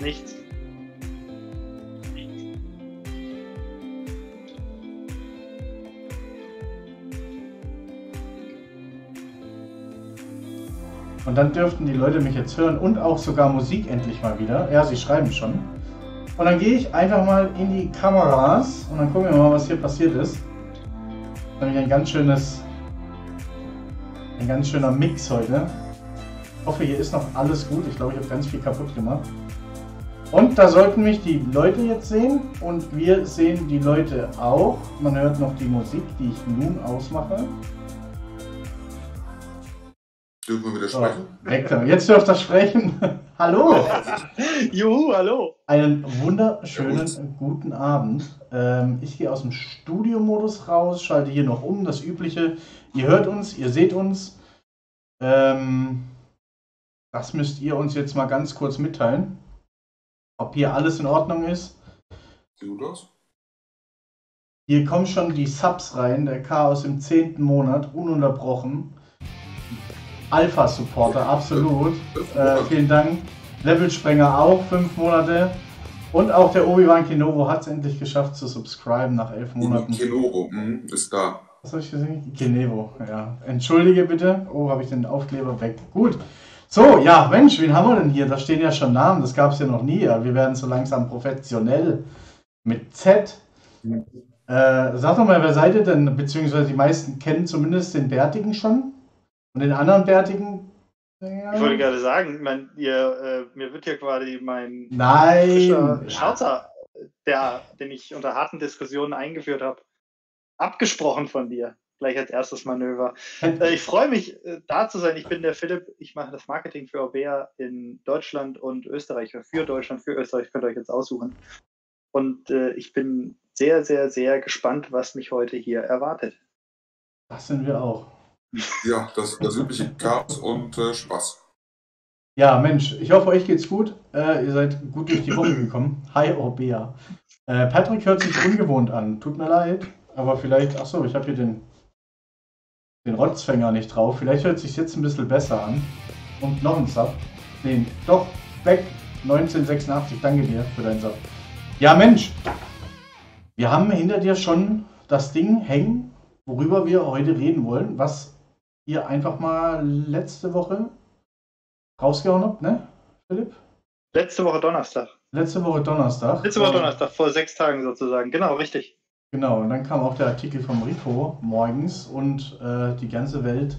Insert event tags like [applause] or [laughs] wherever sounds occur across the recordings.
Nichts. Und dann dürften die Leute mich jetzt hören und auch sogar Musik endlich mal wieder. Ja, sie schreiben schon. Und dann gehe ich einfach mal in die Kameras und dann gucken wir mal, was hier passiert ist. Nämlich ein ganz schönes, ein ganz schöner Mix heute. Ich hoffe, hier ist noch alles gut. Ich glaube, ich habe ganz viel kaputt gemacht. Und da sollten mich die Leute jetzt sehen und wir sehen die Leute auch. Man hört noch die Musik, die ich nun ausmache. Dürfen wir wieder sprechen? Vektor, jetzt dürft ihr sprechen. [laughs] hallo! [laughs] Juhu, hallo! Einen wunderschönen guten Abend. Ähm, ich gehe aus dem Studiomodus raus, schalte hier noch um, das Übliche. Ihr hört uns, ihr seht uns. Ähm, das müsst ihr uns jetzt mal ganz kurz mitteilen. Ob hier alles in Ordnung ist. Sieht gut aus. Hier kommen schon die Subs rein, der Chaos im zehnten Monat, ununterbrochen. Alpha-Supporter, absolut. Äh, vielen Dank. Levelsprenger auch, fünf Monate. Und auch der Obi-Wan Kenobo hat es endlich geschafft zu subscriben nach elf Monaten. Kenobo, mhm, ist da. Was habe ich gesehen? Kenevo, ja. Entschuldige bitte. Oh, habe ich den Aufkleber weg. Gut. So, ja, Mensch, wen haben wir denn hier? Da stehen ja schon Namen, das gab es ja noch nie. Ja. Wir werden so langsam professionell mit Z. Äh, sag doch mal, wer seid ihr denn? Beziehungsweise die meisten kennen zumindest den Bärtigen schon. Und den anderen Bärtigen. Ja. Ich wollte gerade sagen, mein, ihr, äh, mir wird ja quasi mein Nein. Schnauzer, der, den ich unter harten Diskussionen eingeführt habe, abgesprochen von dir. Gleich als erstes Manöver. Äh, ich freue mich, äh, da zu sein. Ich bin der Philipp. Ich mache das Marketing für Orbea in Deutschland und Österreich. Für Deutschland, für Österreich könnt ihr euch jetzt aussuchen. Und äh, ich bin sehr, sehr, sehr gespannt, was mich heute hier erwartet. Das sind wir auch. Ja, das, das übliche Chaos und äh, Spaß. Ja, Mensch, ich hoffe, euch geht's gut. Äh, ihr seid gut durch die Woche gekommen. Hi, Orbea. Äh, Patrick hört sich ungewohnt an. Tut mir leid, aber vielleicht, achso, ich habe hier den, den Rotzfänger nicht drauf. Vielleicht hört sich jetzt ein bisschen besser an. Und noch ein Sub. Nee, doch, weg. 1986, danke dir für deinen Sub. Ja, Mensch, wir haben hinter dir schon das Ding hängen, worüber wir heute reden wollen, was ihr einfach mal letzte Woche rausgehauen habt, ne, Philipp? Letzte Woche Donnerstag. Letzte Woche Donnerstag. Letzte Woche Donnerstag, vor sechs Tagen sozusagen. Genau, richtig. Genau, und dann kam auch der Artikel vom Rifo morgens und äh, die ganze Welt.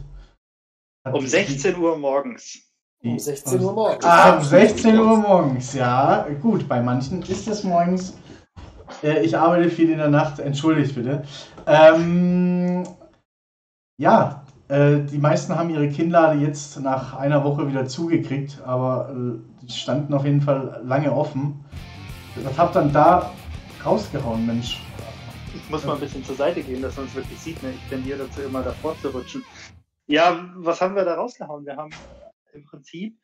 um 16 Uhr morgens. Um 16 Uhr morgens. Ah, um 16 Uhr morgens, ja. Gut, bei manchen ist es morgens. Äh, ich arbeite viel in der Nacht, entschuldigt bitte. Ähm, ja, äh, die meisten haben ihre Kinnlade jetzt nach einer Woche wieder zugekriegt, aber äh, die standen auf jeden Fall lange offen. Was habt dann da rausgehauen, Mensch? Ich muss mal ein bisschen zur Seite gehen, dass man es wirklich sieht. Ne? Ich tendiere dazu, immer davor zu rutschen. Ja, was haben wir da rausgehauen? Wir haben im Prinzip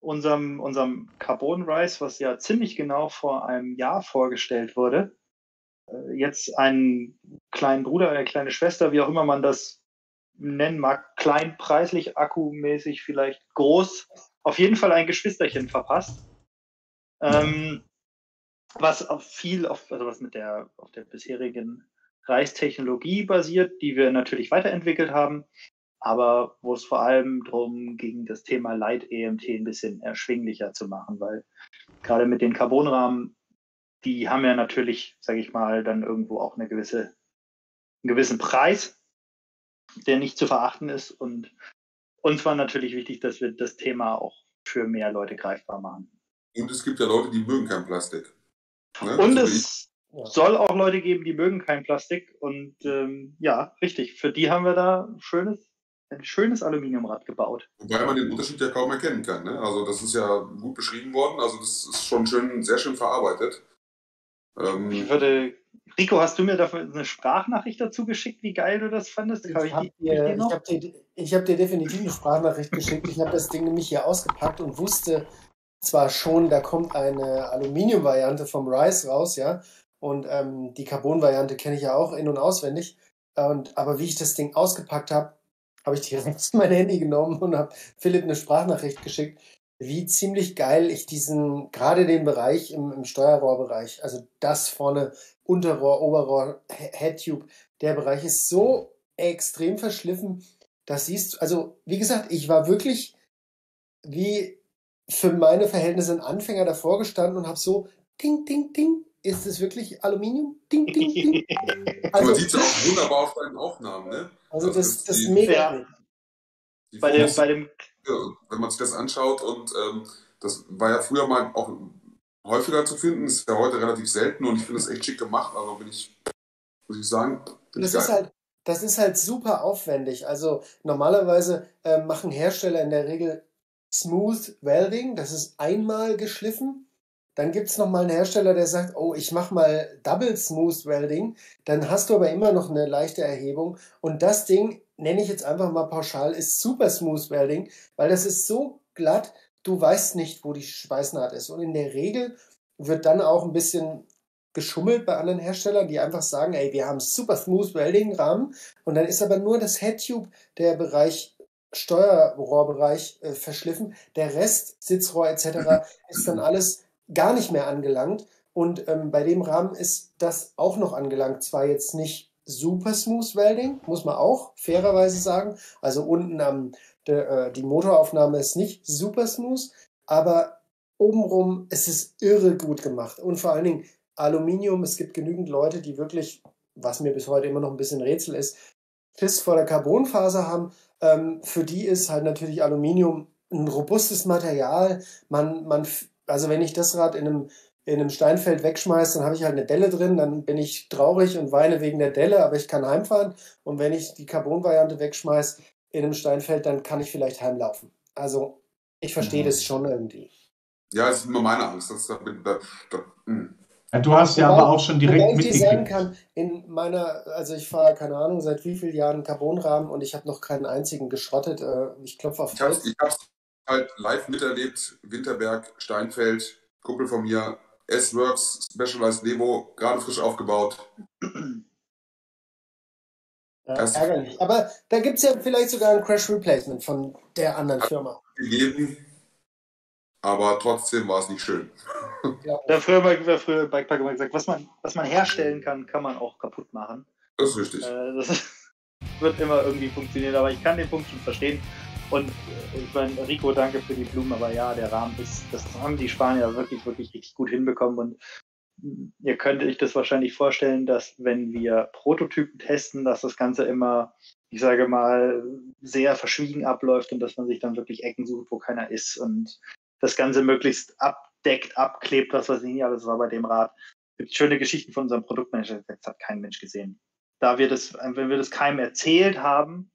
unserem, unserem Carbon Rice, was ja ziemlich genau vor einem Jahr vorgestellt wurde, äh, jetzt einen kleinen Bruder, eine kleine Schwester, wie auch immer man das nennen mag, klein, preislich, akkumäßig, vielleicht groß, auf jeden Fall ein Geschwisterchen verpasst. Ähm, was auf viel, auf, also was mit der, auf der bisherigen Reistechnologie basiert, die wir natürlich weiterentwickelt haben, aber wo es vor allem darum ging, das Thema Light EMT ein bisschen erschwinglicher zu machen, weil gerade mit den Carbonrahmen, die haben ja natürlich, sage ich mal, dann irgendwo auch eine gewisse, einen gewissen Preis, der nicht zu verachten ist. Und uns war natürlich wichtig, dass wir das Thema auch für mehr Leute greifbar machen. Und es gibt ja Leute, die mögen kein Plastik. Ne? Und also es ja. soll auch Leute geben, die mögen kein Plastik. Und ähm, ja, richtig, für die haben wir da ein schönes, ein schönes Aluminiumrad gebaut. Wobei man den Unterschied ja kaum erkennen kann. Ne? Also das ist ja gut beschrieben worden. Also das ist schon schön, sehr schön verarbeitet. Ähm, ich würde Rico, hast du mir dafür eine Sprachnachricht dazu geschickt, wie geil du das fandest? Ich, ich habe dir, hab dir, hab dir, definitiv eine Sprachnachricht geschickt. Ich habe das Ding nämlich hier ausgepackt und wusste zwar schon, da kommt eine Aluminium-Variante vom Rice raus, ja. Und ähm, die Carbon-Variante kenne ich ja auch in- und auswendig. Und, aber wie ich das Ding ausgepackt habe, habe ich direkt [laughs] mein Handy genommen und habe Philipp eine Sprachnachricht geschickt. wie ziemlich geil ich diesen, gerade den Bereich im, im Steuerrohrbereich, also das vorne, Unterrohr, Oberrohr, Headtube, der Bereich ist so extrem verschliffen. Das siehst du, also wie gesagt, ich war wirklich wie für meine Verhältnisse ein Anfänger davor gestanden und habe so ding, ding, ding. Ist es wirklich Aluminium? Ding, ding, ding. [laughs] Also, Man sieht es auch wunderbar auf deinen Aufnahmen, ne? Also das, das, das ist mega. Ja. Bei dem, bei dem wenn man sich das anschaut und ähm, das war ja früher mal auch häufiger zu finden, ist ja heute relativ selten und ich finde es echt schick gemacht, also bin ich, muss ich sagen. Das ist halt, das ist halt super aufwendig. Also normalerweise äh, machen Hersteller in der Regel Smooth Welding, das ist einmal geschliffen. Dann gibt es nochmal einen Hersteller, der sagt, oh, ich mache mal Double Smooth Welding. Dann hast du aber immer noch eine leichte Erhebung. Und das Ding, nenne ich jetzt einfach mal pauschal, ist Super Smooth Welding, weil das ist so glatt, du weißt nicht, wo die Schweißnaht ist. Und in der Regel wird dann auch ein bisschen geschummelt bei anderen Herstellern, die einfach sagen, ey, wir haben super smooth Welding Rahmen und dann ist aber nur das Headtube, der Bereich Steuerrohrbereich äh, verschliffen, der Rest Sitzrohr etc. [laughs] ist dann alles gar nicht mehr angelangt und ähm, bei dem Rahmen ist das auch noch angelangt, zwar jetzt nicht super smooth Welding, muss man auch fairerweise sagen, also unten am der, äh, die Motoraufnahme ist nicht super smooth, aber obenrum ist es irre gut gemacht und vor allen Dingen Aluminium, es gibt genügend Leute, die wirklich, was mir bis heute immer noch ein bisschen Rätsel ist, Schiss vor der Carbonfaser haben. Ähm, für die ist halt natürlich Aluminium ein robustes Material. Man, man, also wenn ich das Rad in einem, in einem Steinfeld wegschmeiße, dann habe ich halt eine Delle drin, dann bin ich traurig und weine wegen der Delle, aber ich kann heimfahren. Und wenn ich die Carbon-Variante wegschmeiße in einem Steinfeld, dann kann ich vielleicht heimlaufen. Also ich verstehe mhm. das schon irgendwie. Ja, es ist immer meine Angst. Dass da, da, da, hm. Ja, du hast ja aber auch schon direkt mitgekriegt. ich dir sagen kann, in meiner, also ich fahre, keine Ahnung, seit wie vielen Jahren Carbonrahmen und ich habe noch keinen einzigen geschrottet. Äh, ich klopfe auf Ich habe es halt live miterlebt. Winterberg, Steinfeld, Kumpel von mir, S-Works, Specialized Levo, gerade frisch aufgebaut. Ja, ärgerlich. Aber da gibt es ja vielleicht sogar ein Crash Replacement von der anderen Firma. Gegeben aber trotzdem war es nicht schön. Ja, da früher bei, früher Bikepark immer gesagt, was man, was man herstellen kann, kann man auch kaputt machen. Das ist richtig. Äh, das [laughs] wird immer irgendwie funktionieren, aber ich kann den Punkt schon verstehen. Und äh, ich meine, Rico, danke für die Blumen, aber ja, der Rahmen ist, das haben die Spanier wirklich, wirklich richtig gut hinbekommen und ihr könnt euch das wahrscheinlich vorstellen, dass wenn wir Prototypen testen, dass das Ganze immer, ich sage mal, sehr verschwiegen abläuft und dass man sich dann wirklich Ecken sucht, wo keiner ist und das Ganze möglichst abdeckt, abklebt, was weiß ich nicht alles war bei dem Rad. Es gibt schöne Geschichten von unserem Produktmanager, das hat kein Mensch gesehen. Da wir das, wenn wir das keinem erzählt haben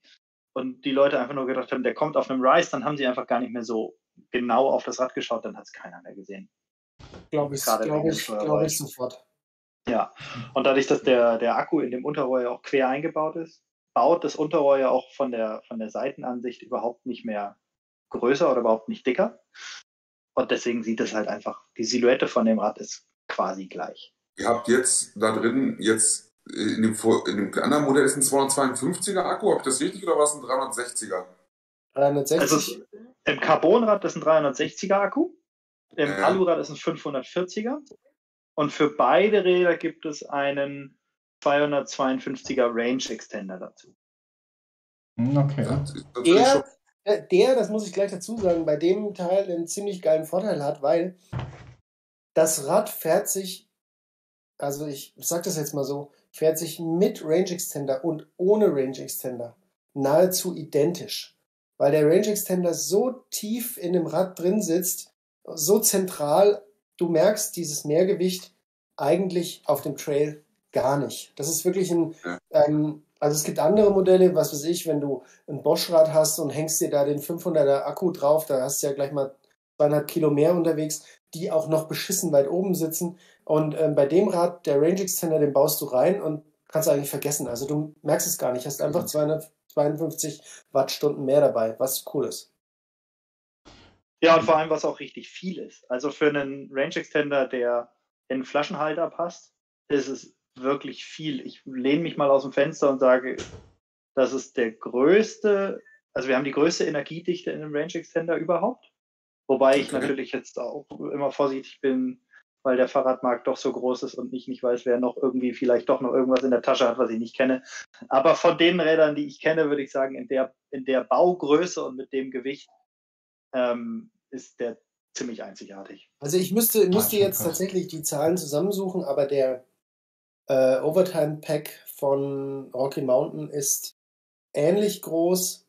und die Leute einfach nur gedacht haben, der kommt auf einem Rise, dann haben sie einfach gar nicht mehr so genau auf das Rad geschaut, dann hat es keiner mehr gesehen. Glaube ich, glaube ich, glaub ich sofort. Ja, und dadurch, dass der, der Akku in dem Unterrohr ja auch quer eingebaut ist, baut das Unterrohr ja auch von der, von der Seitenansicht überhaupt nicht mehr größer oder überhaupt nicht dicker. Und deswegen sieht es halt einfach, die Silhouette von dem Rad ist quasi gleich. Ihr habt jetzt da drin, jetzt in dem, in dem anderen Modell ist ein 252er Akku, habe ich das richtig oder war es ein 360er? 360. Also im Carbonrad ist ein 360er Akku, im äh. Alurad ist ein 540er und für beide Räder gibt es einen 252er Range Extender dazu. Hm, okay. Das, das er, äh, der, das muss ich gleich dazu sagen, bei dem Teil einen ziemlich geilen Vorteil hat, weil das Rad fährt sich, also ich sag das jetzt mal so, fährt sich mit Range Extender und ohne Range Extender nahezu identisch. Weil der Range Extender so tief in dem Rad drin sitzt, so zentral, du merkst dieses Mehrgewicht eigentlich auf dem Trail gar nicht. Das ist wirklich ein, ähm, also es gibt andere Modelle, was weiß ich, wenn du ein Bosch-Rad hast und hängst dir da den 500er Akku drauf, da hast du ja gleich mal 200 Kilo mehr unterwegs, die auch noch beschissen weit oben sitzen. Und ähm, bei dem Rad, der Range Extender, den baust du rein und kannst eigentlich vergessen. Also du merkst es gar nicht, hast einfach 252 Wattstunden mehr dabei, was cool ist. Ja, und vor allem, was auch richtig viel ist. Also für einen Range Extender, der in einen Flaschenhalter passt, ist es wirklich viel. Ich lehne mich mal aus dem Fenster und sage, das ist der größte, also wir haben die größte Energiedichte in einem Range Extender überhaupt. Wobei ich natürlich jetzt auch immer vorsichtig bin, weil der Fahrradmarkt doch so groß ist und ich nicht weiß, wer noch irgendwie vielleicht doch noch irgendwas in der Tasche hat, was ich nicht kenne. Aber von den Rädern, die ich kenne, würde ich sagen, in der, in der Baugröße und mit dem Gewicht ähm, ist der ziemlich einzigartig. Also ich müsste, müsste jetzt tatsächlich die Zahlen zusammensuchen, aber der äh, Overtime Pack von Rocky Mountain ist ähnlich groß.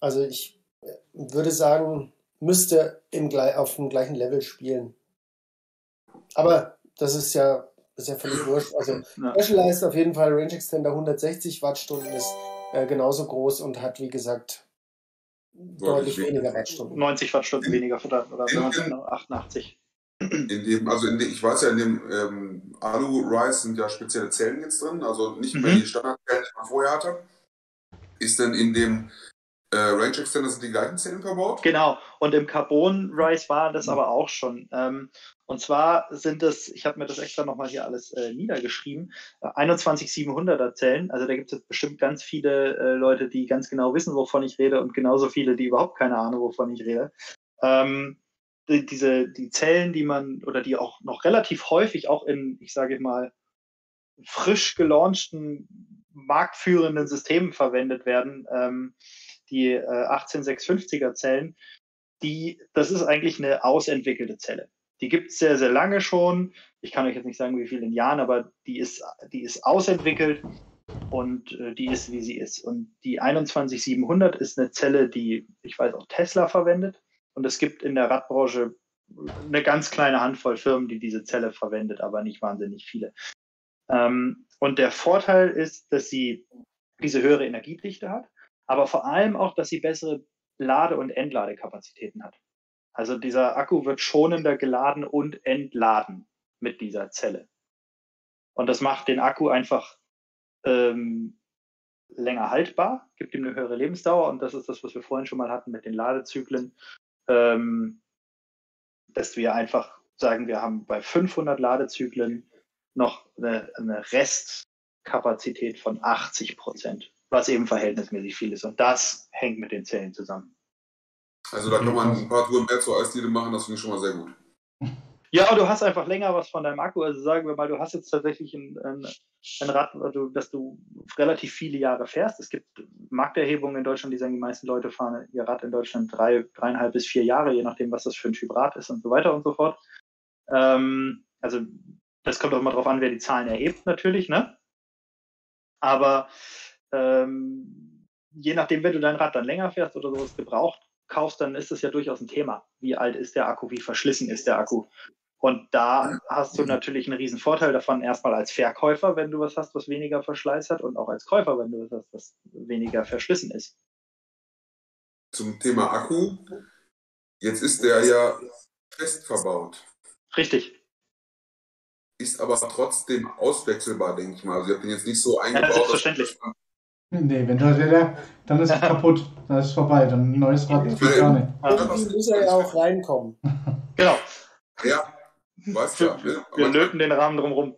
Also ich äh, würde sagen, müsste im, auf dem gleichen Level spielen. Aber das ist ja, ist ja völlig wurscht. Also [laughs] ja. Specialized auf jeden Fall Range Extender 160 Wattstunden ist äh, genauso groß und hat wie gesagt deutlich weniger Wattstunden. 90 Wattstunden weniger oder, oder in, 88. In dem, also in dem, ich weiß ja, in dem ähm, Alu-Rise sind ja spezielle Zellen jetzt drin, also nicht mehr mhm. die Standardzellen, die man vorher hatte. Ist denn in dem äh, Range Extender sind die gleichen Zellen verbaut? Genau, und im Carbon Rise war das mhm. aber auch schon. Ähm, und zwar sind es, ich habe mir das extra nochmal hier alles äh, niedergeschrieben, äh, 21700er Zellen. Also da gibt es bestimmt ganz viele äh, Leute, die ganz genau wissen, wovon ich rede und genauso viele, die überhaupt keine Ahnung, wovon ich rede. Ähm, die, diese, die Zellen, die man oder die auch noch relativ häufig auch in, ich sage mal, frisch gelaunchten, marktführenden Systemen verwendet werden, ähm, die äh, 18650er Zellen, die, das ist eigentlich eine ausentwickelte Zelle. Die gibt es sehr, sehr lange schon. Ich kann euch jetzt nicht sagen, wie viele in Jahren, aber die ist, die ist ausentwickelt und äh, die ist, wie sie ist. Und die 21700 ist eine Zelle, die, ich weiß, auch Tesla verwendet. Und es gibt in der Radbranche eine ganz kleine Handvoll Firmen, die diese Zelle verwendet, aber nicht wahnsinnig viele. Ähm, und der Vorteil ist, dass sie diese höhere Energiedichte hat aber vor allem auch, dass sie bessere Lade- und Entladekapazitäten hat. Also dieser Akku wird schonender geladen und entladen mit dieser Zelle. Und das macht den Akku einfach ähm, länger haltbar, gibt ihm eine höhere Lebensdauer und das ist das, was wir vorhin schon mal hatten mit den Ladezyklen, ähm, dass wir einfach sagen, wir haben bei 500 Ladezyklen noch eine, eine Restkapazität von 80 Prozent was eben verhältnismäßig viel ist. Und das hängt mit den Zellen zusammen. Also da kann man ein paar Touren mehr zur Eisdiele machen, das finde ich schon mal sehr gut. Ja, du hast einfach länger was von deinem Akku. Also sagen wir mal, du hast jetzt tatsächlich ein, ein, ein Rad, also, dass du relativ viele Jahre fährst. Es gibt Markterhebungen in Deutschland, die sagen, die meisten Leute fahren ihr Rad in Deutschland drei, dreieinhalb bis vier Jahre, je nachdem, was das für ein Typ Rad ist und so weiter und so fort. Ähm, also das kommt auch immer darauf an, wer die Zahlen erhebt natürlich, ne? Aber ähm, je nachdem, wenn du dein Rad dann länger fährst oder sowas gebraucht kaufst, dann ist das ja durchaus ein Thema. Wie alt ist der Akku, wie verschlissen ist der Akku? Und da hast du natürlich einen riesen Vorteil davon, erstmal als Verkäufer, wenn du was hast, was weniger Verschleiß hat, und auch als Käufer, wenn du was hast, was weniger verschlissen ist. Zum Thema Akku. Jetzt ist der ja fest verbaut. Richtig. Ist aber trotzdem auswechselbar, denke ich mal. Also ihr habt den jetzt nicht so eingebaut. Ja, selbstverständlich. Dass Nee, wenn du der, dann ist es [laughs] kaputt. Dann ist es vorbei. Dann ein neues Rad geht gar nicht. Irgendwie muss er ja auch reinkommen. [laughs] Genau. Ja, weißt du. Ja, ne? Wir löten den Rahmen drumherum.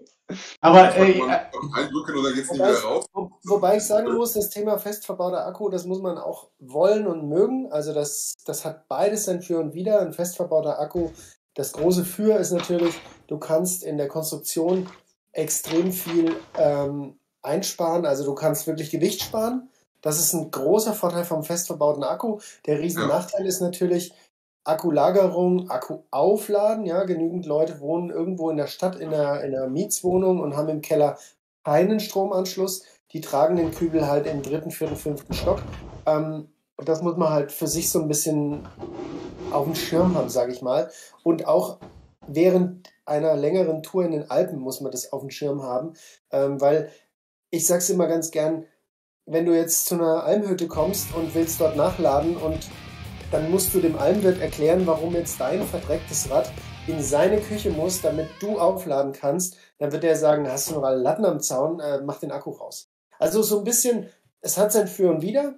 Aber ey, eindrücken oder geht's nicht wieder raus? Wobei ich sagen muss, das Thema fest verbauter Akku, das muss man auch wollen und mögen. Also das, das hat beides sein Für und Wider. Ein fest verbauter Akku. Das große Für ist natürlich, du kannst in der Konstruktion extrem viel ähm, einsparen. Also du kannst wirklich Gewicht sparen. Das ist ein großer Vorteil vom fest verbauten Akku. Der riesen Nachteil ist natürlich Akkulagerung, Akku aufladen. Ja, genügend Leute wohnen irgendwo in der Stadt in einer, in einer Mietswohnung und haben im Keller keinen Stromanschluss. Die tragen den Kübel halt im dritten, vierten, fünften Stock. Ähm, das muss man halt für sich so ein bisschen auf dem Schirm haben, sage ich mal. Und auch während einer längeren Tour in den Alpen muss man das auf dem Schirm haben, ähm, weil ich sag's immer ganz gern, wenn du jetzt zu einer Almhütte kommst und willst dort nachladen und dann musst du dem Almwirt erklären, warum jetzt dein verdrecktes Rad in seine Küche muss, damit du aufladen kannst, dann wird er sagen, hast du noch alle Latten am Zaun, äh, mach den Akku raus. Also so ein bisschen, es hat sein Für und Wider.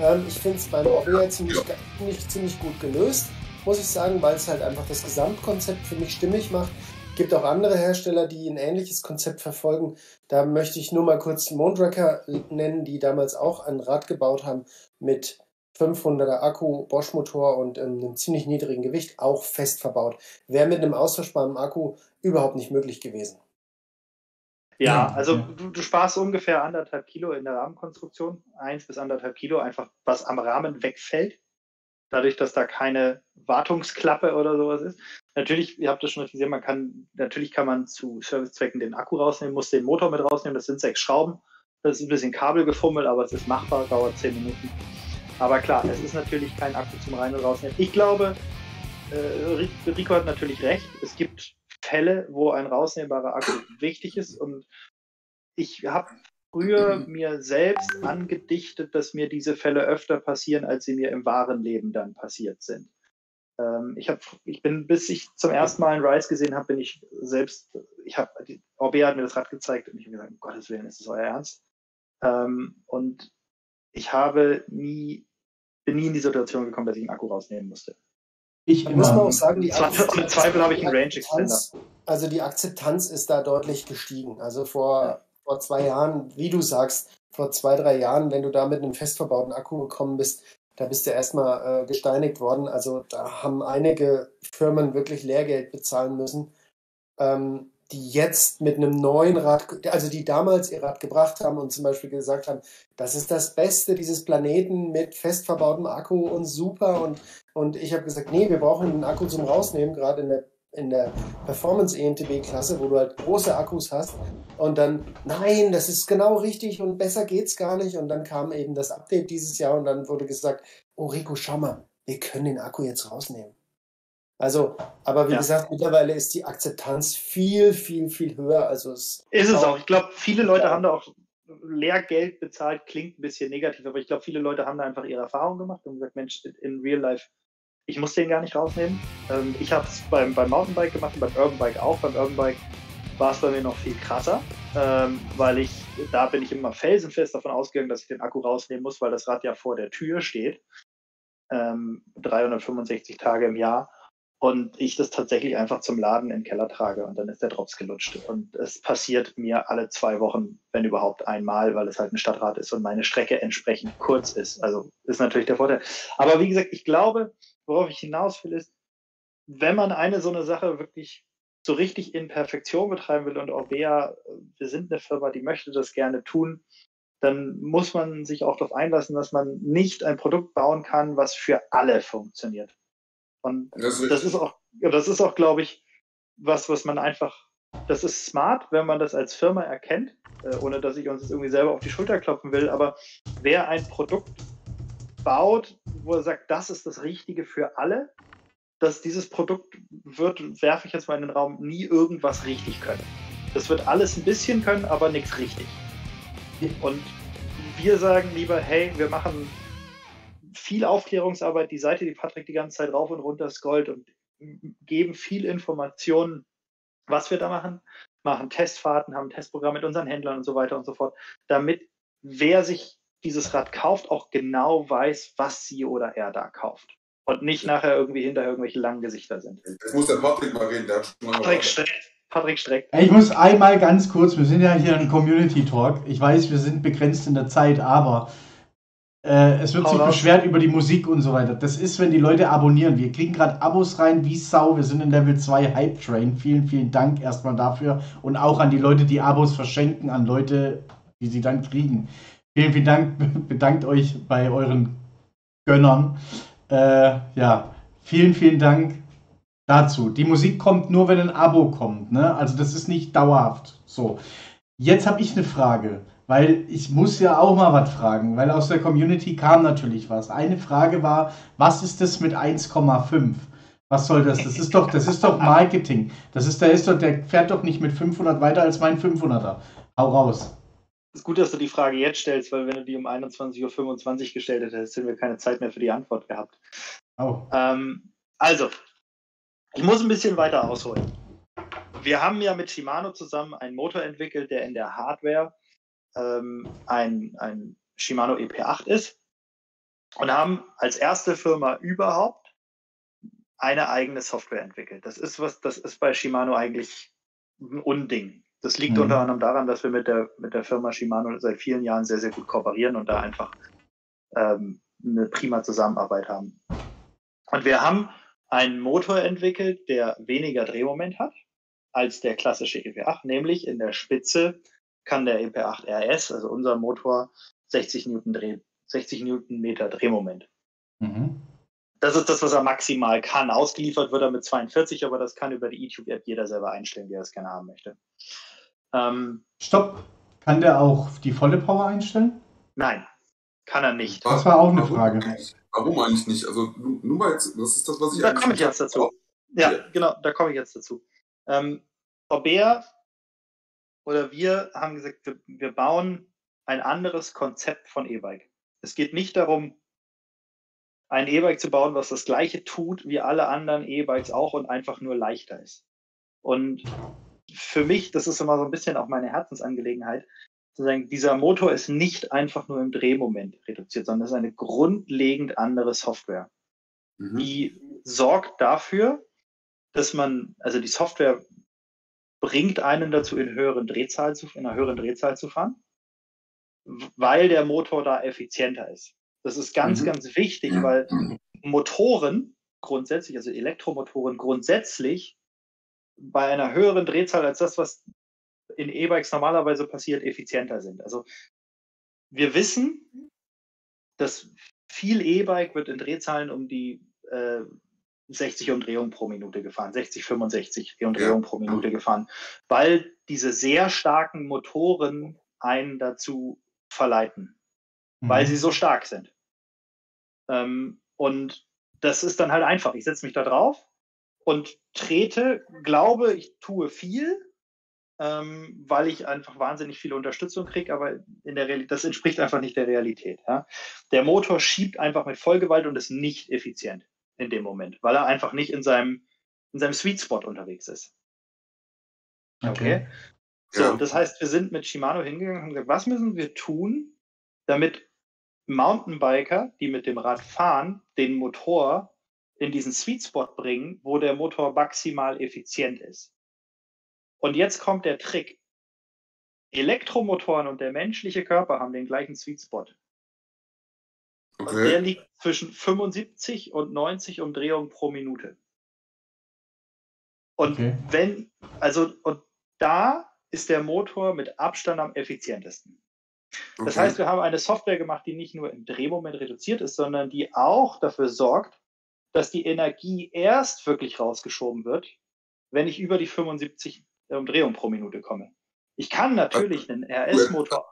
Ähm, ich finde es beim Orbea ziemlich, ziemlich, ziemlich gut gelöst, muss ich sagen, weil es halt einfach das Gesamtkonzept für mich stimmig macht gibt auch andere Hersteller, die ein ähnliches Konzept verfolgen. Da möchte ich nur mal kurz Mondraker nennen, die damals auch ein Rad gebaut haben mit 500er Akku, Bosch-Motor und ähm, einem ziemlich niedrigen Gewicht auch fest verbaut. Wäre mit einem austauschbaren Akku überhaupt nicht möglich gewesen. Ja, also du, du, sparst ungefähr anderthalb Kilo in der Rahmenkonstruktion, eins bis anderthalb Kilo, einfach was am Rahmen wegfällt, dadurch, dass da keine Wartungsklappe oder sowas ist. Natürlich, ihr habt das schon gesehen, man kann, natürlich kann man zu Servicezwecken den Akku rausnehmen, muss den Motor mit rausnehmen, das sind sechs Schrauben, das ist ein bisschen Kabel gefummelt, aber es ist machbar, dauert zehn Minuten. Aber klar, es ist natürlich kein Akku zum Rein- und Rausnehmen. Ich glaube, äh, Rico hat natürlich recht. Es gibt Fälle, wo ein rausnehmbarer Akku wichtig ist. Und ich habe früher [clears throat] mir selbst angedichtet, dass mir diese Fälle öfter passieren, als sie mir im wahren Leben dann passiert sind. Ähm, ich, hab, ich bin, bis ich zum ersten Mal einen Rise gesehen habe, bin ich selbst, ich habe, OB hat mir das Rad gezeigt und ich habe gesagt, um Gottes Willen, ist das euer Ernst? Ähm, und ich habe nie, bin nie in die Situation gekommen, dass ich einen Akku rausnehmen musste. Ich muss man auch sagen, die Akzeptanz, Zweifel habe ich einen Range Extender. Also die Akzeptanz ist da deutlich gestiegen. Also vor, ja. vor zwei Jahren, wie du sagst, vor zwei, drei Jahren, wenn du da mit einem fest verbauten Akku gekommen bist, da bist du erstmal äh, gesteinigt worden. Also da haben einige Firmen wirklich Lehrgeld bezahlen müssen. Ähm, die jetzt mit einem neuen Rad, also die damals ihr Rad gebracht haben und zum Beispiel gesagt haben, das ist das Beste dieses Planeten mit fest verbautem Akku und super. Und, und ich habe gesagt, nee, wir brauchen einen Akku zum Rausnehmen, gerade in der, in der Performance ENTB-Klasse, wo du halt große Akkus hast. Und dann, nein, das ist genau richtig und besser geht's gar nicht. Und dann kam eben das Update dieses Jahr und dann wurde gesagt, oh Rico, schau mal, wir können den Akku jetzt rausnehmen. Also, aber wie ja. gesagt, mittlerweile ist die Akzeptanz viel, viel, viel höher. Also es ist es auch. Ich glaube, viele Leute ja. haben da auch Lehrgeld bezahlt, klingt ein bisschen negativ, aber ich glaube, viele Leute haben da einfach ihre Erfahrung gemacht und gesagt, Mensch, in Real Life, ich muss den gar nicht rausnehmen. Ähm, ich habe es beim, beim Mountainbike gemacht und beim Urban Bike auch. Beim Urban Bike war es bei mir noch viel krasser, ähm, weil ich, da bin ich immer felsenfest davon ausgegangen, dass ich den Akku rausnehmen muss, weil das Rad ja vor der Tür steht. Ähm, 365 Tage im Jahr und ich das tatsächlich einfach zum Laden in den Keller trage und dann ist der Drops gelutscht. Und es passiert mir alle zwei Wochen, wenn überhaupt einmal, weil es halt ein Stadtrat ist und meine Strecke entsprechend kurz ist. Also ist natürlich der Vorteil. Aber wie gesagt, ich glaube, worauf ich hinaus will, ist, wenn man eine so eine Sache wirklich so richtig in Perfektion betreiben will und auch wer, wir sind eine Firma, die möchte das gerne tun, dann muss man sich auch darauf einlassen, dass man nicht ein Produkt bauen kann, was für alle funktioniert. Und das ist, das ist auch, das ist auch, glaube ich, was, was man einfach, das ist smart, wenn man das als Firma erkennt, äh, ohne dass ich uns jetzt irgendwie selber auf die Schulter klopfen will, aber wer ein Produkt baut, wo er sagt, das ist das Richtige für alle, dass dieses Produkt wird, werfe ich jetzt mal in den Raum, nie irgendwas richtig können. Das wird alles ein bisschen können, aber nichts richtig. Und wir sagen lieber, hey, wir machen viel Aufklärungsarbeit, die Seite, die Patrick die ganze Zeit rauf und runter scrollt und geben viel Informationen, was wir da machen, machen Testfahrten, haben Testprogramm mit unseren Händlern und so weiter und so fort, damit wer sich dieses Rad kauft, auch genau weiß, was sie oder er da kauft. Und nicht nachher irgendwie hinter irgendwelche langen Gesichter sind. Jetzt muss der Patrick mal reden. Der hat schon Patrick streckt. Patrick streckt. Ich muss einmal ganz kurz, wir sind ja hier ein Community Talk. Ich weiß, wir sind begrenzt in der Zeit, aber äh, es wird Hau sich raus. beschwert über die Musik und so weiter. Das ist, wenn die Leute abonnieren. Wir kriegen gerade Abos rein wie Sau. Wir sind in Level 2 Hype Train. Vielen, vielen Dank erstmal dafür. Und auch an die Leute, die Abos verschenken, an Leute, die sie dann kriegen. Vielen, vielen Dank. [laughs] Bedankt euch bei euren Gönnern. Äh, ja, vielen, vielen Dank dazu. Die Musik kommt nur, wenn ein Abo kommt. Ne? Also das ist nicht dauerhaft so. Jetzt habe ich eine Frage. Weil ich muss ja auch mal was fragen, weil aus der Community kam natürlich was. Eine Frage war, was ist das mit 1,5? Was soll das? Das ist doch, das ist doch Marketing. Das ist, der ist doch, der fährt doch nicht mit 500 weiter als mein 500er. Hau raus. Es ist gut, dass du die Frage jetzt stellst, weil wenn du die um 21.25 Uhr gestellt hättest, hätten wir keine Zeit mehr für die Antwort gehabt. Oh. Ähm, also, ich muss ein bisschen weiter ausholen. Wir haben ja mit Shimano zusammen einen Motor entwickelt, der in der Hardware ähm, ein, ein Shimano EP8 ist und haben als erste Firma überhaupt eine eigene Software entwickelt. Das ist was, das ist bei Shimano eigentlich ein Unding. Das liegt mhm. unter anderem daran, dass wir mit der, mit der Firma Shimano seit vielen Jahren sehr, sehr gut kooperieren und da einfach ähm, eine prima Zusammenarbeit haben. Und wir haben einen Motor entwickelt, der weniger Drehmoment hat als der klassische EP8, nämlich in der Spitze kann der EP8 RS, also unser Motor, 60 Newton, Dreh, 60 Newtonmeter Drehmoment. Mhm. Das ist das, was er maximal kann. Ausgeliefert wird er mit 42, aber das kann über die YouTube-App jeder selber einstellen, wie er es gerne haben möchte. Ähm, Stopp. Kann der auch die volle Power einstellen? Nein, kann er nicht. Das war auch eine Frage. Warum eigentlich nicht? Also nur mal jetzt, das ist das, was ich Da komme ich jetzt dazu. Ja, ja, genau, da komme ich jetzt dazu. Ähm, Orbea oder wir haben gesagt, wir, wir bauen ein anderes Konzept von E-Bike. Es geht nicht darum, ein E-Bike zu bauen, was das gleiche tut wie alle anderen E-Bikes auch und einfach nur leichter ist. Und für mich, das ist immer so ein bisschen auch meine Herzensangelegenheit, zu sagen, dieser Motor ist nicht einfach nur im Drehmoment reduziert, sondern es ist eine grundlegend andere Software. Mhm. Die sorgt dafür, dass man, also die Software bringt einen dazu, in, höheren Drehzahl zu, in einer höheren Drehzahl zu fahren, weil der Motor da effizienter ist. Das ist ganz, mhm. ganz wichtig, weil Motoren grundsätzlich, also Elektromotoren grundsätzlich bei einer höheren Drehzahl als das, was in E-Bikes normalerweise passiert, effizienter sind. Also wir wissen, dass viel E-Bike wird in Drehzahlen um die äh, 60 Umdrehungen pro Minute gefahren, 60, 65 Umdrehungen pro Minute gefahren, weil diese sehr starken Motoren einen dazu verleiten, mhm. weil sie so stark sind. Ähm, und das ist dann halt einfach. Ich setze mich da drauf und trete, glaube, ich tue viel, ähm, weil ich einfach wahnsinnig viele Unterstützung kriege, aber in der Realität, das entspricht einfach nicht der Realität. Ja? Der Motor schiebt einfach mit Vollgewalt und ist nicht effizient in dem Moment, weil er einfach nicht in seinem, in seinem Sweet Spot unterwegs ist. Okay. okay. So, ja. das heißt, wir sind mit Shimano hingegangen und haben gesagt, was müssen wir tun, damit Mountainbiker, die mit dem Rad fahren, den Motor in diesen Sweet Spot bringen, wo der Motor maximal effizient ist. Und jetzt kommt der Trick. Elektromotoren und der menschliche Körper haben den gleichen Sweet Spot. Okay. Und der liegt zwischen 75 und 90 Umdrehungen pro Minute. Und okay. wenn, also, und da ist der Motor mit Abstand am effizientesten. Das heißt, wir haben eine Software gemacht, die nicht nur im Drehmoment reduziert ist, sondern die auch dafür sorgt, dass die Energie erst wirklich rausgeschoben wird, wenn ich über die 75 Umdrehungen pro Minute komme. Ich kann natürlich einen RS-Motor.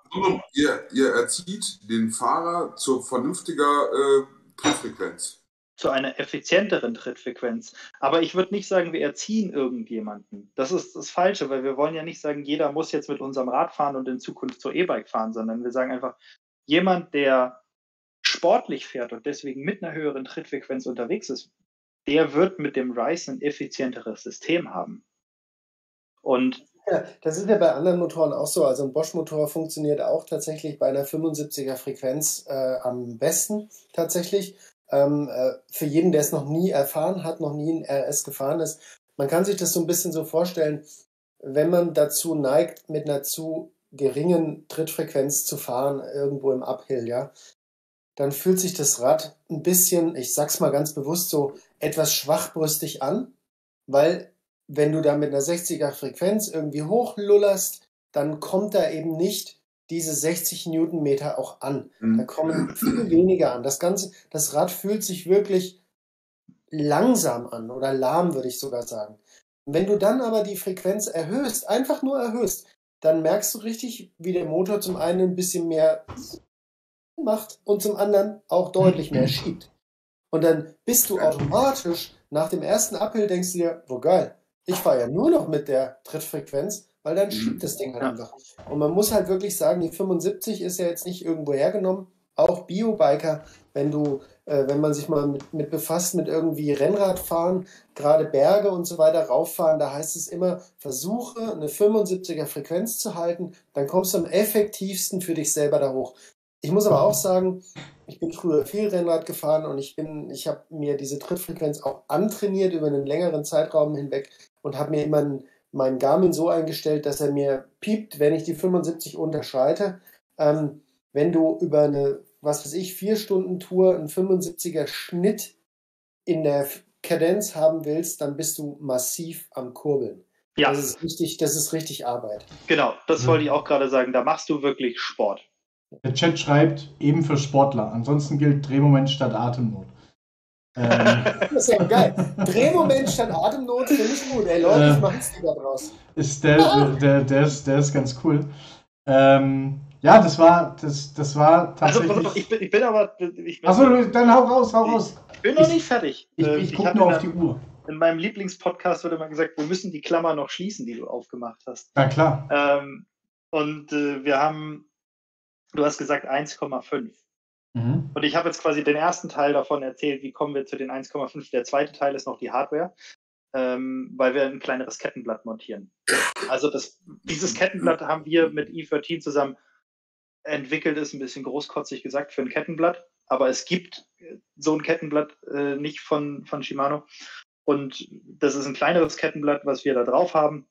Ihr, ihr, erzieht den Fahrer zu vernünftiger äh, Trittfrequenz. Zu einer effizienteren Trittfrequenz. Aber ich würde nicht sagen, wir erziehen irgendjemanden. Das ist das Falsche, weil wir wollen ja nicht sagen, jeder muss jetzt mit unserem Rad fahren und in Zukunft zur E-Bike fahren, sondern wir sagen einfach, jemand, der sportlich fährt und deswegen mit einer höheren Trittfrequenz unterwegs ist, der wird mit dem Rise ein effizienteres System haben. Und ja, das ist ja bei anderen Motoren auch so. Also ein Bosch-Motor funktioniert auch tatsächlich bei einer 75er Frequenz äh, am besten tatsächlich. Ähm, äh, für jeden, der es noch nie erfahren hat, noch nie ein RS gefahren ist, man kann sich das so ein bisschen so vorstellen, wenn man dazu neigt, mit einer zu geringen Trittfrequenz zu fahren, irgendwo im Uphill, ja, dann fühlt sich das Rad ein bisschen, ich sag's mal ganz bewusst so, etwas schwachbrüstig an, weil wenn du da mit einer 60er Frequenz irgendwie hochlullerst, dann kommt da eben nicht diese 60 Newtonmeter auch an. Mhm. Da kommen viel weniger an. Das Ganze, das Rad fühlt sich wirklich langsam an oder lahm, würde ich sogar sagen. Wenn du dann aber die Frequenz erhöhst, einfach nur erhöhst, dann merkst du richtig, wie der Motor zum einen ein bisschen mehr macht und zum anderen auch deutlich mehr [laughs] schiebt. Und dann bist du automatisch nach dem ersten Uphill denkst du dir, wo geil, ich fahre ja nur noch mit der Trittfrequenz, weil dann schiebt das Ding halt einfach. Und man muss halt wirklich sagen, die 75 ist ja jetzt nicht irgendwo hergenommen. Auch Biobiker, wenn du, äh, wenn man sich mal mit, mit befasst, mit irgendwie Rennradfahren, gerade Berge und so weiter rauffahren, da heißt es immer, versuche eine 75er Frequenz zu halten, dann kommst du am effektivsten für dich selber da hoch. Ich muss aber auch sagen, ich bin früher viel Rennrad gefahren und ich bin, ich habe mir diese Trittfrequenz auch antrainiert über einen längeren Zeitraum hinweg und habe mir immer meinen Garmin so eingestellt, dass er mir piept, wenn ich die 75 unterschreite. Ähm, wenn du über eine was weiß ich, vier Stunden Tour, ein 75er Schnitt in der Kadenz haben willst, dann bist du massiv am Kurbeln. Ja, Das ist richtig, das ist richtig Arbeit. genau, das Mhm. wollte ich auch gerade sagen. Da machst du wirklich Sport. Der Chat schreibt, eben für Sportler. Ansonsten gilt Drehmoment statt Atemnot. Ähm, [laughs] Das ist ja geil. Drehmoment statt Atemnot finde ich gut. Ey Leute, ich Äh. mach ein Sticker draus. ist der, der, der, der, ist, der ist ganz cool. Ähm, ja, das war, das, das war Also, tatsächlich. auf, ich bin, ich bin aber. Ich bin, Achso, dann hau raus, hau raus. bin noch ich- nicht fertig. Ich, Ähm, ich gucke hab nur in auf die Uhr. In meinem Lieblingspodcast wurde immer gesagt, wir müssen die Klammer noch schließen, die du aufgemacht hast. Na klar. Ähm, und äh, wir haben, du hast gesagt 1,5. Mhm. Und ich habe jetzt quasi den ersten Teil davon erzählt, wie kommen wir zu den 1,5. Der zweite Teil ist noch die Hardware, ähm, weil wir ein kleineres Kettenblatt montieren. Also das, dieses Kettenblatt haben wir mit E13 zusammen entwickelt, ist ein bisschen großkotzig gesagt für ein Kettenblatt, aber es gibt äh, so ein Kettenblatt äh, nicht von, von Shimano. Und das ist ein kleineres Kettenblatt, was wir da drauf haben,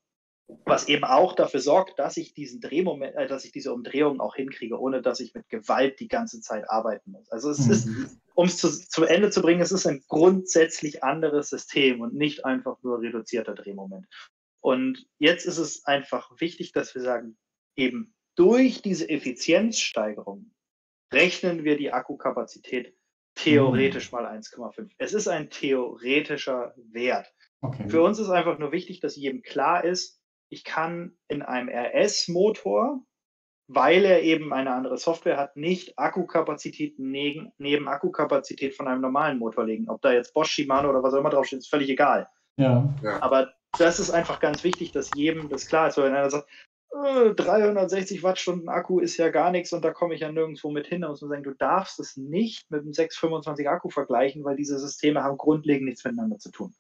was eben auch dafür sorgt, dass ich diesen Drehmoment, äh, dass ich diese Umdrehung auch hinkriege, ohne dass ich mit Gewalt die ganze Zeit arbeiten muss. Also es Mhm. ist, um es zu, zu Ende zu bringen, es ist ein grundsätzlich anderes System und nicht einfach nur reduzierter Drehmoment. Und jetzt ist es einfach wichtig, dass wir sagen, eben durch diese Effizienzsteigerung rechnen wir die Akkukapazität theoretisch mal 1,5. Es ist ein theoretischer Wert. Okay. Für uns ist einfach nur wichtig, dass jedem klar ist, ich kann in einem RS-Motor, weil er eben eine andere Software hat, nicht Akkukapazität neben, neben Akkukapazität von einem normalen Motor legen. Ob da jetzt Bosch, Shimano oder was auch immer draufsteht, ist völlig egal. Ja. Aber das ist einfach ganz wichtig, dass jedem das klar ist. Weil wenn einer sagt, äh, 360 Wattstunden Akku ist ja gar nichts und da komme ich ja nirgendwo mit hin, da muss man sagen, du darfst es nicht mit dem 625 Akku vergleichen, weil diese Systeme haben grundlegend nichts miteinander zu tun.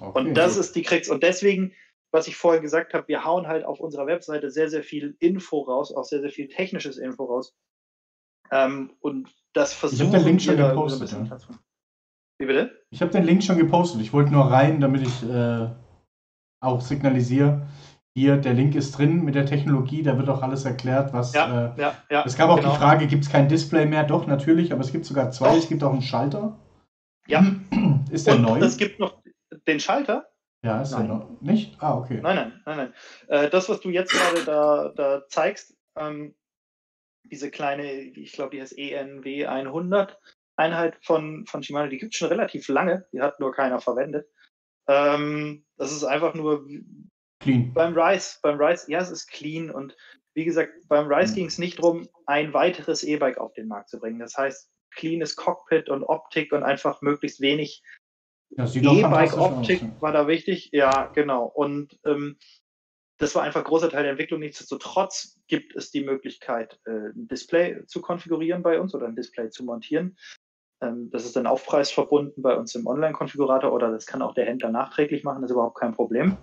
Okay. Und das ist die Kriegs. Und deswegen, was ich vorhin gesagt habe, wir hauen halt auf unserer Webseite sehr, sehr viel Info raus, auch sehr, sehr viel technisches Info raus. Ähm, und das versuchen den Link schon gepostet, so ein bisschen ja. Wie bitte? Ich habe den Link schon gepostet. Ich wollte nur rein, damit ich äh, auch signalisiere. Hier, der Link ist drin mit der Technologie, da wird auch alles erklärt, was. Ja, Äh, ja, ja. es gab auch genau. die Frage, gibt es kein Display mehr? Doch, natürlich, aber es gibt sogar zwei. Es gibt auch einen Schalter. Ja. [clears throat] Ist der Und neu? es gibt noch den Schalter. Ja, ist Nein. der neu? Nicht? Ah, okay. Nein, nein, nein, nein. Äh, das, was du jetzt gerade da, da zeigst, ähm, diese kleine, ich glaube, die heißt ENW 100 Einheit von, von Shimano, die gibt es schon relativ lange, die hat nur keiner verwendet. Ähm, das ist einfach nur Clean. beim Rise, beim Rise, ja, es ist clean und wie gesagt, beim Rise Mhm. ging es nicht darum, ein weiteres E-Bike auf den Markt zu bringen. Das heißt, cleanes Cockpit und Optik und einfach möglichst wenig E-Bike-Optik war da wichtig. Ja, genau. Und ähm, das war einfach ein großer Teil der Entwicklung. Nichtsdestotrotz gibt es die Möglichkeit, äh, ein Display zu konfigurieren bei uns oder ein Display zu montieren. Ähm, das ist dann aufpreisverbunden bei uns im Online-Konfigurator oder das kann auch der Händler nachträglich machen, das ist überhaupt kein Problem.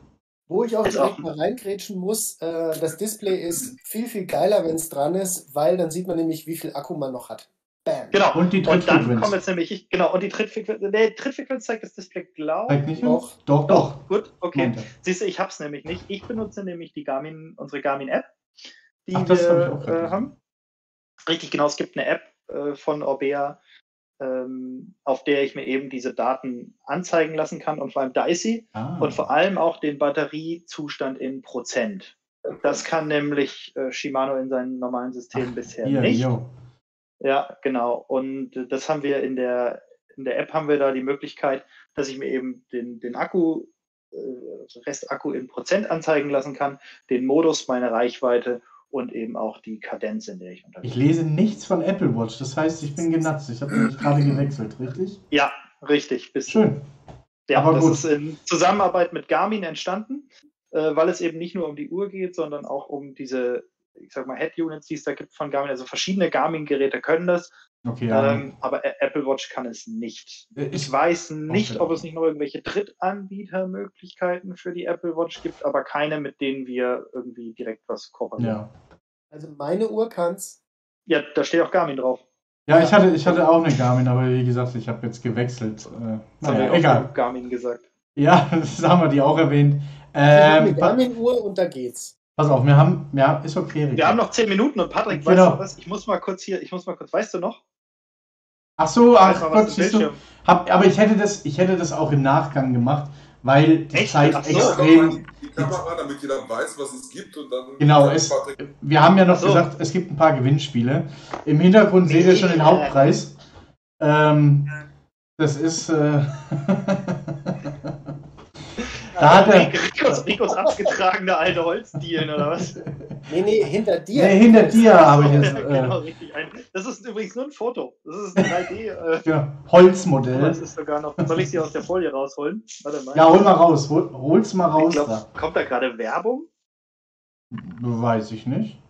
Wo ich auch Ist direkt auch- mal reingrätschen muss, äh, das Display ist viel, viel geiler, wenn es dran ist, weil dann sieht man nämlich, wie viel Akku man noch hat. Bam. Genau. Und die Und dann Trittfrequenz. kommen jetzt nämlich, ich, genau, und die Trittfrequenz, nee, Trittfrequenz zeigt das Display, glaube Zeigt nicht Doch. doch, doch, doch. Gut, okay. Siehst du, ich hab's nämlich nicht. Ich benutze nämlich die Garmin, unsere Garmin-App, die Ach, das hab ich wir auch grad äh, haben. Richtig, genau. Es gibt eine App äh, von Orbea, ähm, auf der ich mir eben diese Daten anzeigen lassen kann und vor allem da ist sie Ah. und vor allem auch den Batteriezustand in Prozent. Das kann nämlich äh, Shimano in seinen normalen Systemen bisher Hier, nicht. yo. Ja, genau. Und das haben wir in der, in der App haben wir da die Möglichkeit, dass ich mir eben den, den Akku, äh, Restakku in Prozent anzeigen lassen kann, den Modus, meine Reichweite und eben auch die Kadenz, in der ich unterwegs Ich lese nichts von Apple Watch, das heißt, ich bin genatzt. Ich habe nämlich gerade gewechselt, richtig? Ja, richtig. Bist Schön. Ja, Aber das gut. ist in Zusammenarbeit mit Garmin entstanden, äh, weil es eben nicht nur um die Uhr geht, sondern auch um diese, ich sag mal, Head-Units, die es da gibt von Garmin. Also verschiedene Garmin-Geräte können das, Okay, ja. ähm, aber Ä- Apple Watch kann es nicht. Äh, Ich ist, weiß nicht, Okay. ob es nicht noch irgendwelche Drittanbietermöglichkeiten für die Apple Watch gibt, aber keine, mit denen wir irgendwie direkt was kooperieren. ja. Also meine Uhr kann's. Ja, da steht auch Garmin drauf. ja, ich hatte, ich hatte auch eine Garmin, aber wie gesagt, ich habe jetzt gewechselt. Äh, Das haben naja, wir auch egal. Garmin gesagt. Ja, [laughs] das haben wir die auch erwähnt. Ich habe Ähm, eine Garmin-Uhr und da geht's. Pass auf, wir haben, ja, ist okay. Wir Rico. haben noch 10 Minuten und Patrick, Genau. weißt du was? Ich muss mal kurz hier, ich muss mal kurz, weißt du noch? Ach so, ach mal, Gott, siehst du. Hab, aber ich hätte, das, ich hätte das auch im Nachgang gemacht, weil die Echt? Zeit so. extrem. die Kamera, damit jeder weiß, was es gibt und dann Genau, es- Patrick- Wir haben ja noch so. gesagt, es gibt ein paar Gewinnspiele. Im Hintergrund seht ihr schon den. Hauptpreis. Ähm, das ist. Äh, [laughs] da hat er. Ricos, Ricos abgetragene alte Holzdielen oder was? Nee, nee, hinter dir. Nee, hinter dir habe ich jetzt. genau, Äh, richtig. Ein, das ist übrigens nur ein Foto. Das ist ein 3D. Äh, ja, Holzmodell. das ist sogar noch. Soll ich sie aus der Folie rausholen? Warte mal. Ja, hol mal raus. Hol, hol's mal raus ich glaub, da. kommt da gerade Werbung? Weiß ich nicht.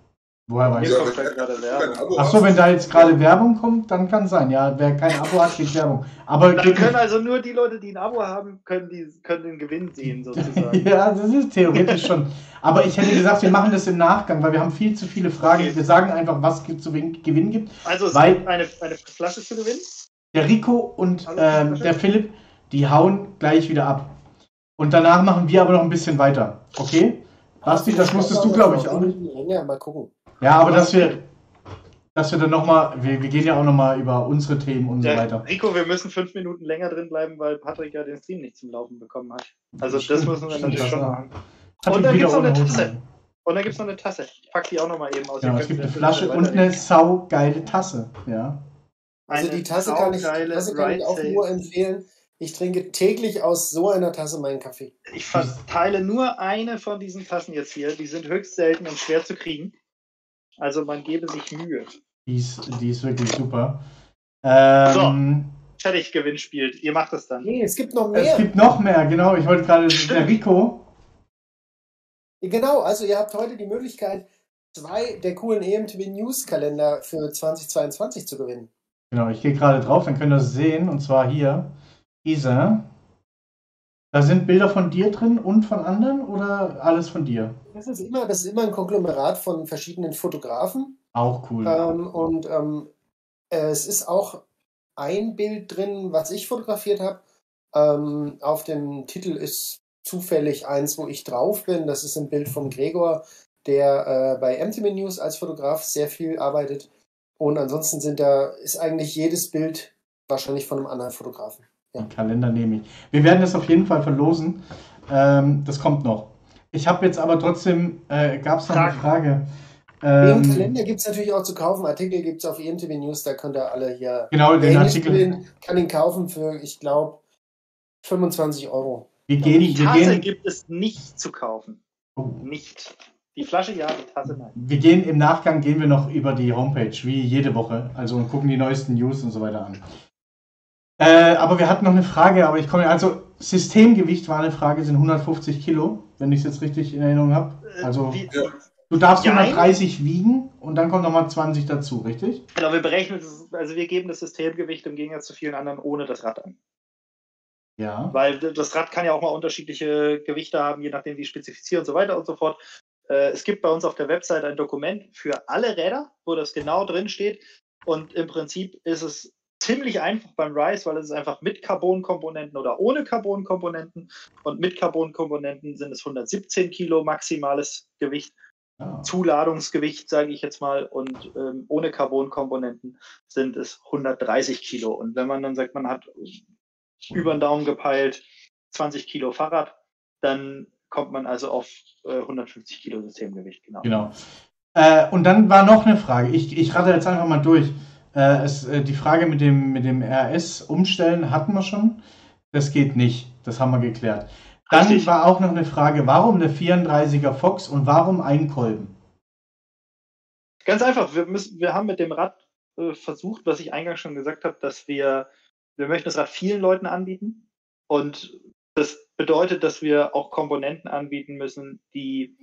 Woher weiß Hier ich? kommt da gerade kein Werbung. Abo Ach hast, so, wenn da jetzt gerade Werbung kommt, dann kann sein. Ja, wer kein Abo hat, kriegt Werbung. Aber Dann können also nur die Leute, die ein Abo haben, können, die, können den Gewinn sehen, sozusagen. [laughs] Ja, das ist theoretisch schon. Aber ich hätte gesagt, wir machen das im Nachgang, weil wir haben viel zu viele Fragen. Okay. Wir sagen einfach, was es zu win- gewinnen gibt. Also es Weil- gibt eine, eine Flasche zu gewinnen. Der Rico und Hallo, ähm, der Philipp, die hauen gleich wieder ab. Und danach machen wir aber noch ein bisschen weiter. Okay? Basti, das musstest du, glaube ich, auch nicht. Mal gucken. Ja, aber dass wir, dass wir dann nochmal, wir, wir gehen ja auch nochmal über unsere Themen und so Der, weiter. Rico, wir müssen fünf Minuten länger drin bleiben, weil Patrick ja den Stream nicht zum Laufen bekommen hat. Also das Stimmt, müssen wir natürlich schon machen. Und dann wieder gibt's noch eine Tasse. Und dann gibt es noch eine Tasse. Ich pack die auch nochmal eben aus. Ja, Ihr es gibt eine Flasche und eine saugeile Tasse. Ja. Also Eine die Tasse kann ich, Tasse kann ich auch nur empfehlen. Ich trinke täglich aus so einer Tasse meinen Kaffee. Ich verteile nur eine von diesen Tassen jetzt hier. Die sind höchst selten und schwer zu kriegen. Also man gebe sich Mühe. Die ist, die ist wirklich super. Ähm, Fertig Gewinn spielt. Ihr macht das dann. Nee, es gibt noch Es mehr. gibt noch mehr, genau. Ich wollte gerade, der Rico, Genau, also ihr habt heute die Möglichkeit, zwei der coolen EMTV News Kalender für 2022 zu gewinnen. genau, ich gehe gerade drauf, dann könnt ihr es sehen, und zwar hier, dieser. Da sind Bilder von dir drin und von anderen oder alles von dir? Das ist immer, das ist immer ein Konglomerat von verschiedenen Fotografen. Auch cool. Ähm, und ähm, äh, es ist auch ein Bild drin, was ich fotografiert habe. Ähm, auf dem Titel ist zufällig eins, wo ich drauf bin. Das ist ein Bild von Gregor, der äh, bei MTV News als Fotograf sehr viel arbeitet. Und ansonsten sind da, ist eigentlich jedes Bild wahrscheinlich von einem anderen Fotografen. Den Kalender nehme ich. Wir werden das auf jeden Fall verlosen. Ähm, das kommt noch. Ich habe jetzt aber trotzdem, äh, gab es noch eine Frage. Den Ähm, Kalender gibt es natürlich auch zu kaufen. Artikel gibt es auf EMTV News, da könnt ihr alle hier. genau, den Artikel. will, kann ihn kaufen für, ich glaube, 25 Euro. Wir gehen, Die Tasse gehen, gibt es nicht zu kaufen. oh, Nicht. Die Flasche ja, die Tasse nein. wir gehen im Nachgang gehen wir noch über die Homepage, wie jede Woche. Also und gucken die neuesten News und so weiter an. Äh, aber wir hatten noch eine Frage, aber ich komme, also Systemgewicht war eine Frage, sind 150 Kilo, wenn ich es jetzt richtig in Erinnerung habe. Äh, Also Wie, Ja. du darfst Jein. 130 wiegen und dann kommt nochmal 20 dazu, richtig? Genau, wir berechnen also wir geben das Systemgewicht im Gegensatz zu vielen anderen ohne das Rad an. Ja. Weil das Rad kann ja auch mal unterschiedliche Gewichte haben, je nachdem wie spezifiziert und so weiter und so fort. Äh, Es gibt bei uns auf der Website ein Dokument für alle Räder, wo das genau drin steht. Und im Prinzip ist es ziemlich einfach beim Rise, weil es ist einfach mit Carbon-Komponenten oder ohne Carbon-Komponenten. Und mit Carbon-Komponenten sind es 117 Kilo maximales Gewicht. ja. Zuladungsgewicht, sage ich jetzt mal, und ähm, ohne Carbon-Komponenten sind es 130 Kilo. Und wenn man dann sagt, man hat über den Daumen gepeilt 20 Kilo Fahrrad, dann kommt man also auf äh, 150 Kilo Systemgewicht. Genau. Genau. Äh, und dann war noch eine Frage. Ich, ich rate jetzt einfach mal durch. Äh, es, äh, die Frage mit dem, mit dem RS umstellen hatten wir schon. Das geht nicht. Das haben wir geklärt. Dann Richtig. war auch noch eine Frage, warum eine 34er Fox und warum ein Kolben? Ganz einfach, wir, müssen, wir haben mit dem Rad äh, versucht, was ich eingangs schon gesagt habe, dass wir, wir möchten das Rad vielen Leuten anbieten. Und das bedeutet, dass wir auch Komponenten anbieten müssen, die,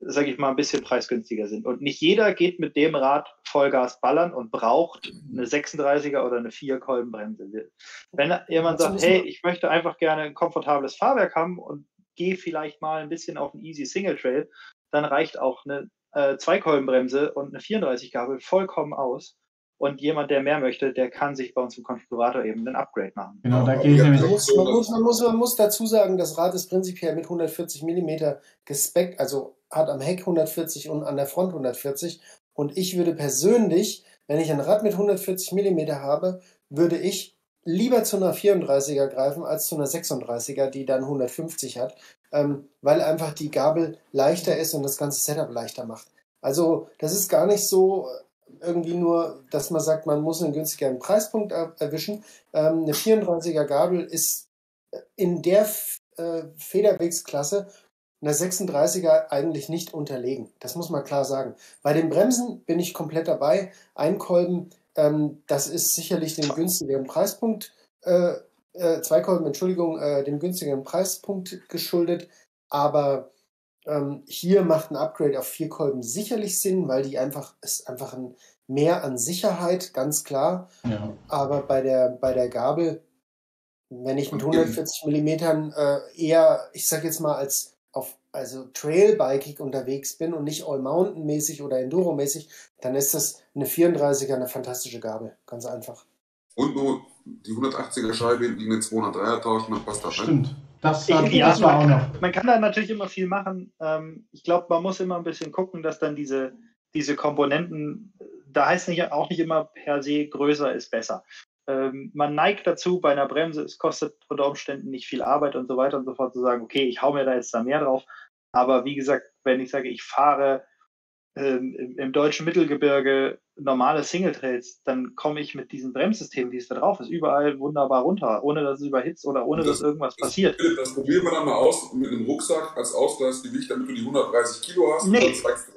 sage ich mal, ein bisschen preisgünstiger sind. Und nicht jeder geht mit dem Rad Vollgas ballern und braucht eine 36er oder eine 4-Kolbenbremse. Wenn jemand sagt, hey, ich möchte einfach gerne ein komfortables Fahrwerk haben und gehe vielleicht mal ein bisschen auf einen Easy Single Trail, dann reicht auch eine äh, Zweikolbenbremse und eine 34 Gabel vollkommen aus. Und jemand, der mehr möchte, der kann sich bei uns im Konfigurator eben ein Upgrade machen. Genau, da gehe ich nämlich. Man muss, man, muss, man, muss, man muss dazu sagen, das Rad ist prinzipiell mit 140 mm gespeckt, also hat am Heck 140 und an der Front 140. Und ich würde persönlich, wenn ich ein Rad mit 140 mm habe, würde ich lieber zu einer 34er greifen als zu einer 36er, die dann 150 hat, ähm, weil einfach die Gabel leichter ist und das ganze Setup leichter macht. Also das ist gar nicht so irgendwie nur, dass man sagt, man muss einen günstigeren Preispunkt er erwischen. Ähm, eine 34er Gabel ist in der äh, Federwegsklasse einer 36er eigentlich nicht unterlegen. Das muss man klar sagen. Bei den Bremsen bin ich komplett dabei. Einkolben, ähm, das ist sicherlich dem günstigeren Preispunkt, äh, äh, Zweikolben, Entschuldigung, äh, dem günstigeren Preispunkt geschuldet. Aber ähm, hier macht ein Upgrade auf vier Kolben sicherlich Sinn, weil die einfach, ist einfach ein mehr an Sicherheit, ganz klar. Ja. Aber bei der, bei der Gabel, wenn ich mit 140 Millimetern äh, eher, ich sag jetzt mal, als also Trailbikig unterwegs bin und nicht All-Mountain-mäßig oder Enduro-mäßig, dann ist das eine 34er eine fantastische Gabel. Ganz einfach. Und nur die 180er Scheibe gegen eine 203er tauschen, dann passt das. Stimmt. Das, ich, das ja, war auch noch. Man kann da natürlich immer viel machen. Ähm, ich glaube, man muss immer ein bisschen gucken, dass dann diese, diese Komponenten, da heißt nicht, auch nicht immer per se größer ist besser. Ähm, man neigt dazu bei einer Bremse, es kostet unter Umständen nicht viel Arbeit und so weiter und so fort zu sagen, okay, ich hau mir da jetzt da mehr drauf. Aber wie gesagt, wenn ich sage, ich fahre ähm, im, im, deutschen Mittelgebirge normale Singletrails, dann komme ich mit diesem Bremssystem, wie es da drauf ist, überall wunderbar runter, ohne dass es überhitzt oder ohne das, dass irgendwas das, passiert. Das probieren wir dann mal aus mit einem Rucksack als Ausgleichsgewicht, damit du die 130 Kilo hast. Nee,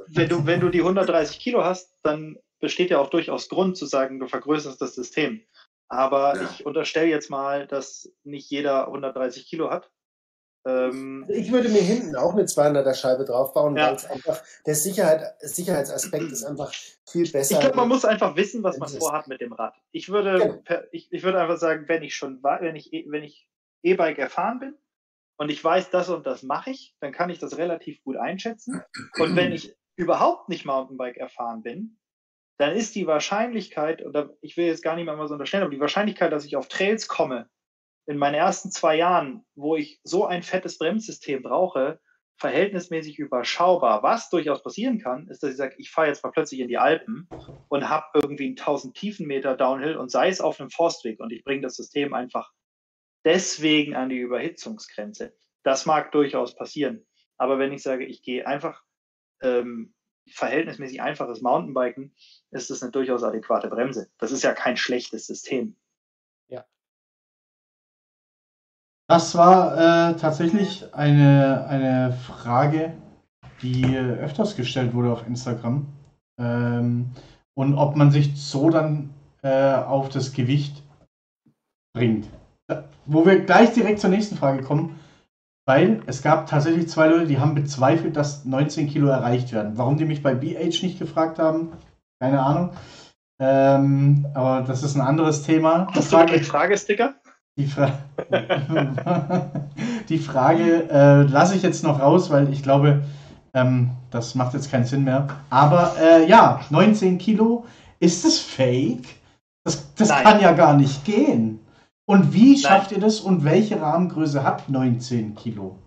wenn du, wenn du die 130 Kilo hast, dann besteht ja auch durchaus Grund zu sagen, du vergrößerst das System. Aber ja. ich unterstelle jetzt mal, dass nicht jeder 130 Kilo hat. Ähm, ich würde mir hinten auch eine 200er Scheibe draufbauen, ja. weil es einfach, der Sicherheit, Sicherheitsaspekt ist einfach viel besser. Ich glaube, man muss einfach wissen, was man vorhat mit dem Rad. Ich würde, genau. per, ich, ich würde einfach sagen, wenn ich schon, wenn ich, wenn ich E-Bike erfahren bin und ich weiß, das und das mache ich, dann kann ich das relativ gut einschätzen. Und wenn ich überhaupt nicht Mountainbike erfahren bin, dann ist die Wahrscheinlichkeit, oder ich will jetzt gar nicht mehr so unterstellen, aber die Wahrscheinlichkeit, dass ich auf Trails komme, in meinen ersten zwei Jahren, wo ich so ein fettes Bremssystem brauche, verhältnismäßig überschaubar. Was durchaus passieren kann, ist, dass ich sage, ich fahre jetzt mal plötzlich in die Alpen und habe irgendwie 1000 Tiefenmeter Downhill und sei es auf einem Forstweg und ich bringe das System einfach deswegen an die Überhitzungsgrenze. Das mag durchaus passieren. Aber wenn ich sage, ich gehe einfach ähm, verhältnismäßig einfaches Mountainbiken, ist das eine durchaus adäquate Bremse. Das ist ja kein schlechtes System. Das war äh, tatsächlich eine, eine Frage, die öfters gestellt wurde auf Instagram. Ähm, und ob man sich so dann äh, auf das Gewicht bringt. Wo wir gleich direkt zur nächsten Frage kommen. Weil es gab tatsächlich zwei Leute, die haben bezweifelt, dass 19 Kilo erreicht werden. Warum die mich bei BH nicht gefragt haben, keine Ahnung. Ähm, aber das ist ein anderes Thema. Hast du einen Fragesticker? Die, Fra [laughs] die Frage äh, lasse ich jetzt noch raus, weil ich glaube, ähm, das macht jetzt keinen Sinn mehr. Aber äh, ja, 19 Kilo, ist das fake? Das, das kann ja gar nicht gehen. Und wie schafft Nein. ihr das und welche Rahmengröße hat 19 Kilo?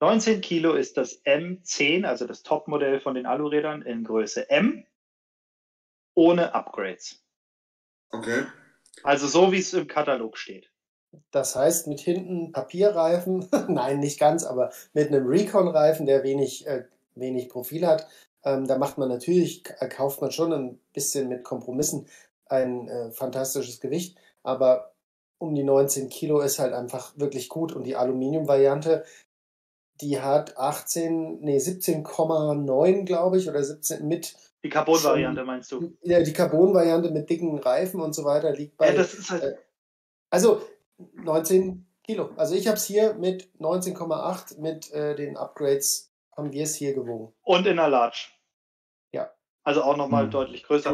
19 Kilo ist das M10, also das Topmodell von den Alurädern in Größe M, ohne Upgrades. Okay. Also so wie es im Katalog steht. Das heißt, mit hinten Papierreifen, [laughs] nein, nicht ganz, aber mit einem Recon-Reifen, der wenig, äh, wenig Profil hat, ähm, da macht man natürlich, kauft man schon ein bisschen mit Kompromissen ein äh, fantastisches Gewicht, aber um die 19 Kilo ist halt einfach wirklich gut. Und die Aluminium-Variante, die hat 18, nee, 17,9, glaube ich, oder 17 mit. Die Carbon-Variante meinst du? Ja, die Carbon-Variante mit dicken Reifen und so weiter liegt bei. Ja, das ist halt. Äh, also 19 Kilo. Also ich habe es hier mit 19,8 mit äh, den Upgrades haben wir es hier gewogen. Und in der Large. Ja. Also auch nochmal mhm. deutlich größer.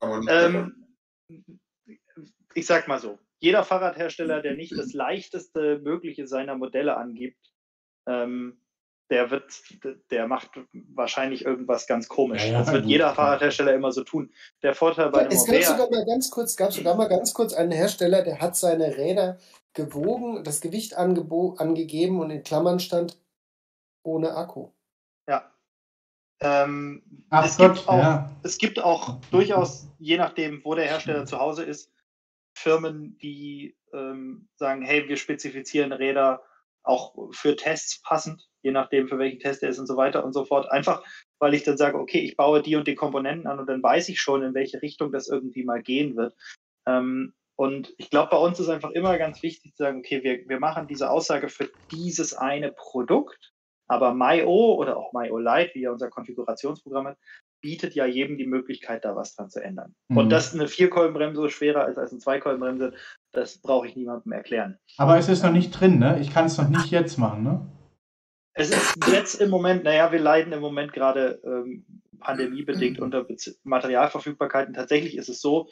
Also, ähm, ich sag mal so, jeder Fahrradhersteller, der nicht das leichteste mögliche seiner Modelle angibt, ähm, der wird, der macht wahrscheinlich irgendwas ganz komisch. Ja, ja, das wird gut, jeder Fahrradhersteller immer so tun. Der Vorteil bei ja, Es gab sogar mal ganz kurz, gab sogar mal ganz kurz einen Hersteller, der hat seine Räder gewogen, das Gewicht angegeben und in Klammern stand ohne Akku. Ja. Ähm, Ach es, Gott, gibt auch, ja. es gibt auch durchaus, je nachdem, wo der Hersteller zu Hause ist, Firmen, die ähm, sagen, hey, wir spezifizieren Räder auch für Tests passend, je nachdem, für welchen Test er ist und so weiter und so fort. Einfach, weil ich dann sage, okay, ich baue die und die Komponenten an und dann weiß ich schon, in welche Richtung das irgendwie mal gehen wird. Ähm, und ich glaube, bei uns ist einfach immer ganz wichtig zu sagen, okay, wir, wir machen diese Aussage für dieses eine Produkt, aber MyO oder auch MyO Lite, wie ja unser Konfigurationsprogramm ist, bietet ja jedem die Möglichkeit, da was dran zu ändern. Mhm. Und dass eine Vierkolbenbremse schwerer ist als eine Zweikolbenbremse, das brauche ich niemandem erklären. Aber es ist noch nicht drin, ne? Ich kann es noch nicht jetzt machen, ne? Es ist jetzt im Moment, naja, wir leiden im Moment gerade ähm, pandemiebedingt [clears throat] unter Bez Materialverfügbarkeiten. Tatsächlich ist es so,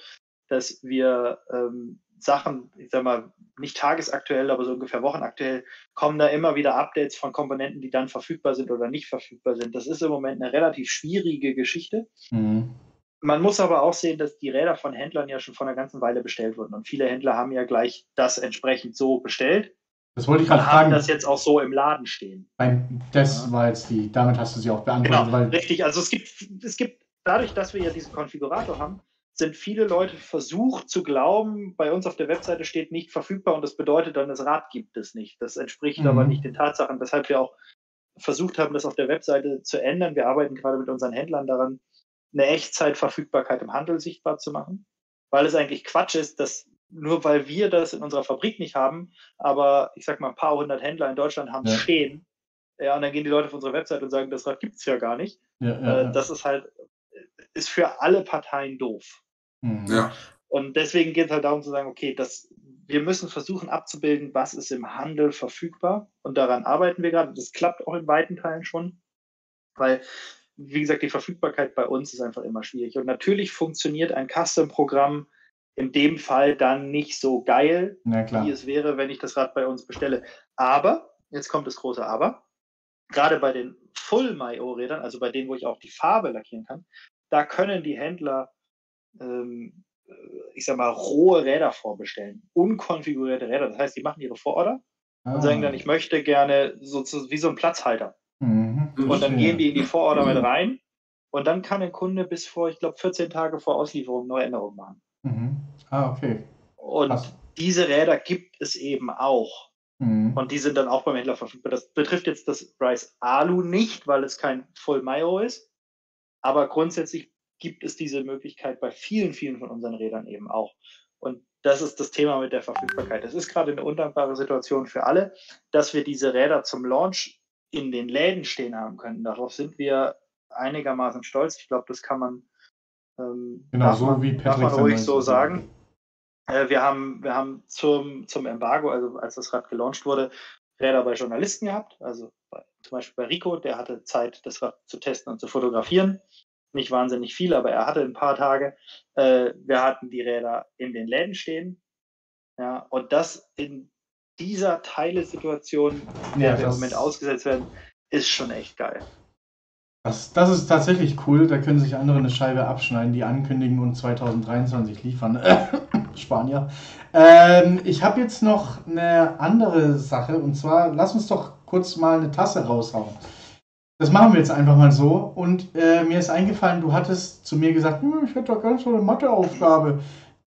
dass wir ähm, Sachen, ich sag mal, nicht tagesaktuell, aber so ungefähr wochenaktuell, kommen da immer wieder Updates von Komponenten, die dann verfügbar sind oder nicht verfügbar sind. Das ist im Moment eine relativ schwierige Geschichte. Mhm. Man muss aber auch sehen, dass die Räder von Händlern ja schon vor einer ganzen Weile bestellt wurden. Und viele Händler haben ja gleich das entsprechend so bestellt Das wollte ich gerade haben fragen. das jetzt auch so im Laden stehen. Das Ja. war jetzt die, damit hast du sie auch beantwortet, Genau, richtig. Also es gibt, es gibt, dadurch, dass wir ja diesen Konfigurator haben, sind viele Leute versucht zu glauben, bei uns auf der Webseite steht nicht verfügbar und das bedeutet dann, das Rad gibt es nicht. Das entspricht Mhm. aber nicht den Tatsachen, weshalb wir auch versucht haben, das auf der Webseite zu ändern. Wir arbeiten gerade mit unseren Händlern daran, eine Echtzeitverfügbarkeit im Handel sichtbar zu machen, weil es eigentlich Quatsch ist, dass nur weil wir das in unserer Fabrik nicht haben, aber ich sag mal, ein paar hundert Händler in Deutschland haben es Ja. stehen. Ja, und dann gehen die Leute auf unsere Webseite und sagen, das Rad gibt es ja gar nicht. ja, ja, Äh, ja. das ist halt, ist für alle Parteien doof. Mhm. Ja. Und deswegen geht es halt darum zu sagen, okay, das, wir müssen versuchen abzubilden, was ist im Handel verfügbar. Und daran arbeiten wir gerade. Das klappt auch in weiten Teilen schon, weil, wie gesagt, die Verfügbarkeit bei uns ist einfach immer schwierig. Und natürlich funktioniert ein Custom-Programm in dem Fall dann nicht so geil, wie es wäre, wenn ich das Rad bei uns bestelle. Aber, jetzt kommt das große Aber, gerade bei den Full MyO-Rädern, also bei denen, wo ich auch die Farbe lackieren kann, da können die Händler, ähm, äh, ich sag mal, rohe Räder vorbestellen, unkonfigurierte Räder. Das heißt, die machen ihre Vororder Ah. und sagen dann, ich möchte gerne so zu, wie so ein Platzhalter. Mhm. Und dann gehen die in die Vororder mit rein und dann kann ein Kunde bis vor, ich glaube, 14 Tage vor Auslieferung neue Änderungen machen. Mhm. Ah, okay. Und Krass. diese Räder gibt es eben auch. Mhm. Und die sind dann auch beim Händler verfügbar. Das betrifft jetzt das Rise Alu nicht, weil es kein Full Mayo ist. Aber grundsätzlich gibt es diese Möglichkeit bei vielen, vielen von unseren Rädern eben auch. Und das ist das Thema mit der Verfügbarkeit. Es ist gerade eine undankbare Situation für alle, dass wir diese Räder zum Launch in den Läden stehen haben können. Darauf sind wir einigermaßen stolz. Ich glaube, das kann man, ähm, Genau, so man, wie darf Patrick man sein ruhig so sagen. Äh, wir haben, wir haben zum, zum Embargo, also als das Rad gelauncht wurde, Räder bei Journalisten gehabt. Also bei, zum Beispiel bei Rico, der hatte Zeit, das Rad zu testen und zu fotografieren. Nicht wahnsinnig viel, aber er hatte ein paar Tage. Äh, wir hatten die Räder in den Läden stehen. Ja, und das in dieser Teilesituation, in der wir im Moment ausgesetzt werden, ist schon echt geil. Das, das ist tatsächlich cool. Da können sich andere eine Scheibe abschneiden, die ankündigen und 2023 liefern. [coughs] Spanier. Ähm, ich habe jetzt noch eine andere Sache und zwar, lass uns doch kurz mal eine Tasse raushauen. Das machen wir jetzt einfach mal so. Und äh, mir ist eingefallen, du hattest zu mir gesagt, hm, ich hätte doch ganz so eine Matheaufgabe.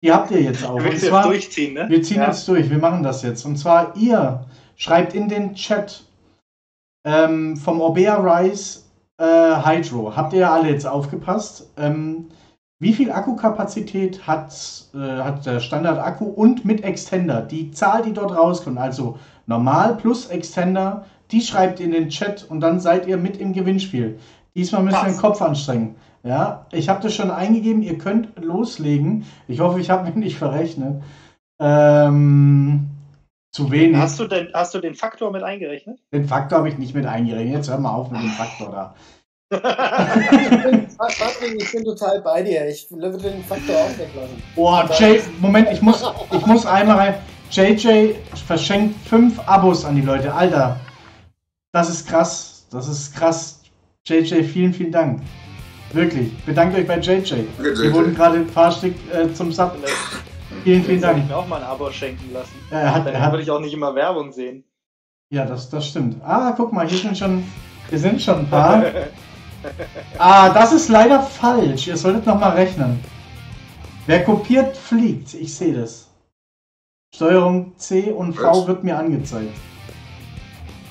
Die habt ihr jetzt auch. Du Und willst jetzt zwar, durchziehen, ne? wir ziehen ja. jetzt durch, wir machen das jetzt. Und zwar ihr schreibt in den Chat ähm, vom Orbea Rise äh, Hydro. Habt ihr ja alle jetzt aufgepasst? Ähm, wie viel Akkukapazität hat, äh, hat der Standard-Akku und mit Extender? Die Zahl, die dort rauskommt, also normal plus Extender, die schreibt in den Chat und dann seid ihr mit im Gewinnspiel. Diesmal müsst ihr den. Kopf anstrengen. Ja, ich habe das schon eingegeben, ihr könnt loslegen. Ich hoffe, ich habe mich nicht verrechnet. Ähm, zu wenig. Hast du denn, hast du den Faktor mit eingerechnet? Den Faktor habe ich nicht mit eingerechnet. Jetzt hör mal auf mit dem Faktor da. [laughs] Ich bin, Patrick, ich bin total bei dir. Ich würde den Faktor auch weglassen. Oh, Jay, Moment, ich muss, ich muss einmal rein. JJ verschenkt fünf Abos an die Leute. Alter, das ist krass. Das ist krass. JJ, vielen, vielen Dank. Wirklich. Bedankt euch bei JJ. Wir wurden gerade ein paar Stück äh, zum Sub. Vielleicht Vielen, vielen soll ich Dank. mir auch mal ein Abo schenken lassen. Er hat, Dann hat, würde ich auch nicht immer Werbung sehen. ja, das, das stimmt. Ah, guck mal, hier sind schon Wir sind schon ein paar. [laughs] Ah, das ist leider falsch. Ihr solltet nochmal rechnen. Wer kopiert, fliegt. Ich sehe das. Steuerung C und V Was? wird mir angezeigt.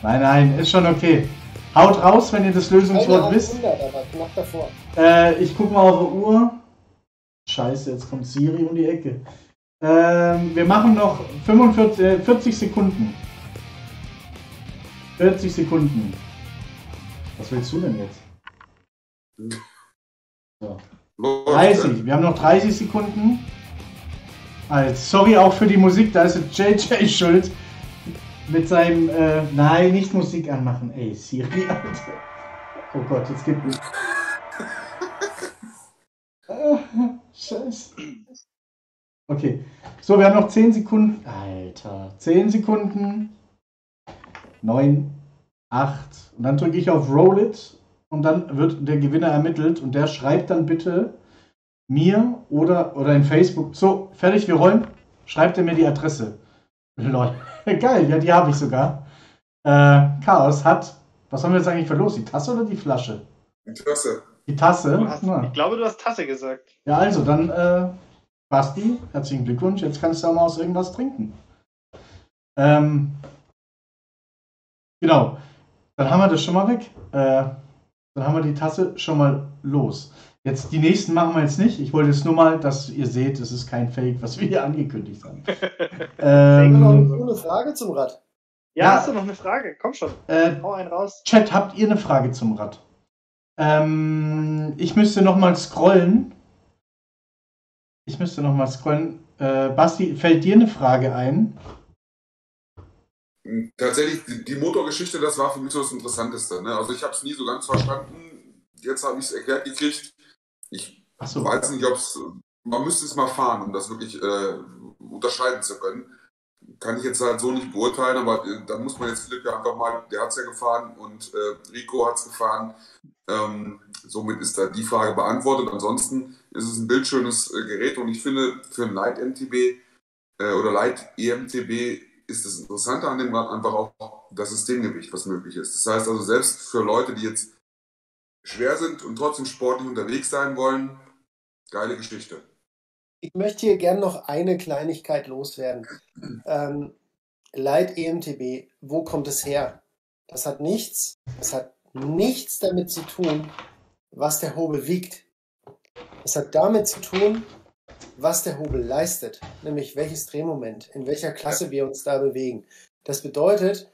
Nein, nein, ist schon okay. Haut raus, wenn ihr das Lösungswort Keine wisst. 100, aber knapp davor. Äh, ich guck mal auf die Uhr. Scheiße, jetzt kommt Siri um die Ecke. Ähm, wir machen noch 45, äh, 40 Sekunden. 40 Sekunden. Was willst du denn jetzt? So. Läuft, 30. Wir haben noch 30 Sekunden. Also, sorry auch für die Musik, da ist JJ schuld. Mit seinem, äh, nein, nicht Musik anmachen. Ey, Siri, Alter. Oh Gott, jetzt gibt es. [laughs] Ah, Scheiße. Okay. So, wir haben noch 10 Sekunden. Alter. 10 Sekunden. 9, 8. Und dann drücke ich auf Roll It. Und dann wird der Gewinner ermittelt. Und der schreibt dann bitte mir oder, oder in Facebook. So, fertig, wir rollen. Schreibt er mir die Adresse. Lol. [laughs] Geil, ja, die habe ich sogar. Äh, Chaos hat. Was haben wir jetzt eigentlich verlost? Die Tasse oder die Flasche? Die Tasse? Du hast, Na. ich glaube, du hast Tasse gesagt. Ja, also dann, äh, Basti, herzlichen Glückwunsch. Jetzt kannst du auch mal aus irgendwas trinken. Ähm, genau. Dann haben wir das schon mal weg. Äh, dann haben wir die Tasse schon mal los. Jetzt die nächsten machen wir jetzt nicht. Ich wollte jetzt nur mal, dass ihr seht, es ist kein Fake, was wir hier angekündigt haben. Wir [laughs] noch ähm, eine Frage zum Rad? Ja, Ja. hast du noch eine Frage? Komm schon, äh, hau einen raus. Chat, habt ihr eine Frage zum Rad? Ähm, ich müsste noch mal scrollen. Ich müsste noch mal scrollen. Äh, Basti, fällt dir eine Frage ein? Tatsächlich, die, die Motorgeschichte, das war für mich so das Interessanteste. Ne? Also ich habe es nie so ganz verstanden. Jetzt habe ich es erklärt gekriegt. Ich Achso, weiß nicht, ob es, man müsste es mal fahren, um das wirklich äh, unterscheiden zu können. Kann ich jetzt halt so nicht beurteilen, aber äh, da muss man jetzt Philipp ja einfach mal, der hat es ja gefahren und äh, Rico hat es gefahren. Ähm, somit ist da die Frage beantwortet. Ansonsten ist es ein bildschönes äh, Gerät und ich finde, für ein Light MTB äh, oder Light EMTB ist das Interessante an dem Rad einfach auch das Systemgewicht, was möglich ist. Das heißt also, selbst für Leute, die jetzt schwer sind und trotzdem sportlich unterwegs sein wollen, geile Geschichte. Ich möchte hier gern noch eine Kleinigkeit loswerden. [clears throat] Ähm, Light EMTB, wo kommt es her? Das hat nichts, das hat nichts damit zu tun, was der Hobel wiegt. Es hat damit zu tun, was der Hobel leistet, nämlich welches Drehmoment, in welcher Klasse wir uns da bewegen. Das bedeutet,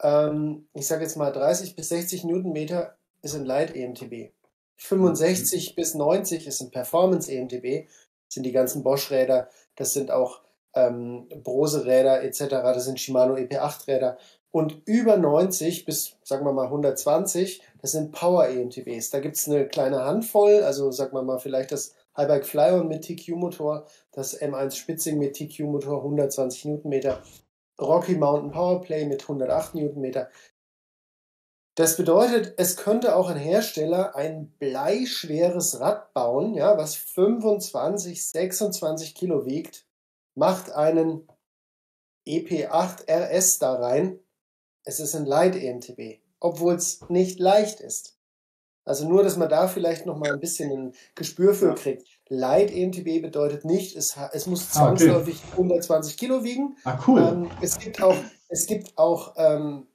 ähm, ich sage jetzt mal 30 bis 60 Newtonmeter ist ein Light EMTB. 65 bis 90 ist ein Performance EMTB sind die ganzen Bosch-Räder, das sind auch ähm, Brose-Räder etc., das sind Shimano EP8-Räder. Und über 90 bis, sagen wir mal, 120, das sind Power-EMTBs. Da gibt's eine kleine Handvoll, also sagen wir mal vielleicht das Highbike Flyon mit TQ-Motor, das M1 Spitzing mit TQ-Motor 120 Newtonmeter, Rocky Mountain Powerplay mit 108 Newtonmeter. Das bedeutet, es könnte auch ein Hersteller ein bleischweres Rad bauen, ja, was 25, 26 Kilo wiegt, macht einen EP8 RS da rein. Es ist ein Light EMTB, obwohl es nicht leicht ist. Also nur, dass man da vielleicht noch mal ein bisschen ein Gespür für kriegt. Light EMTB bedeutet nicht, es, es muss Ah, okay. zwangsläufig 120 Kilo wiegen, ah, cool. ähm, es gibt auch, es gibt auch ähm,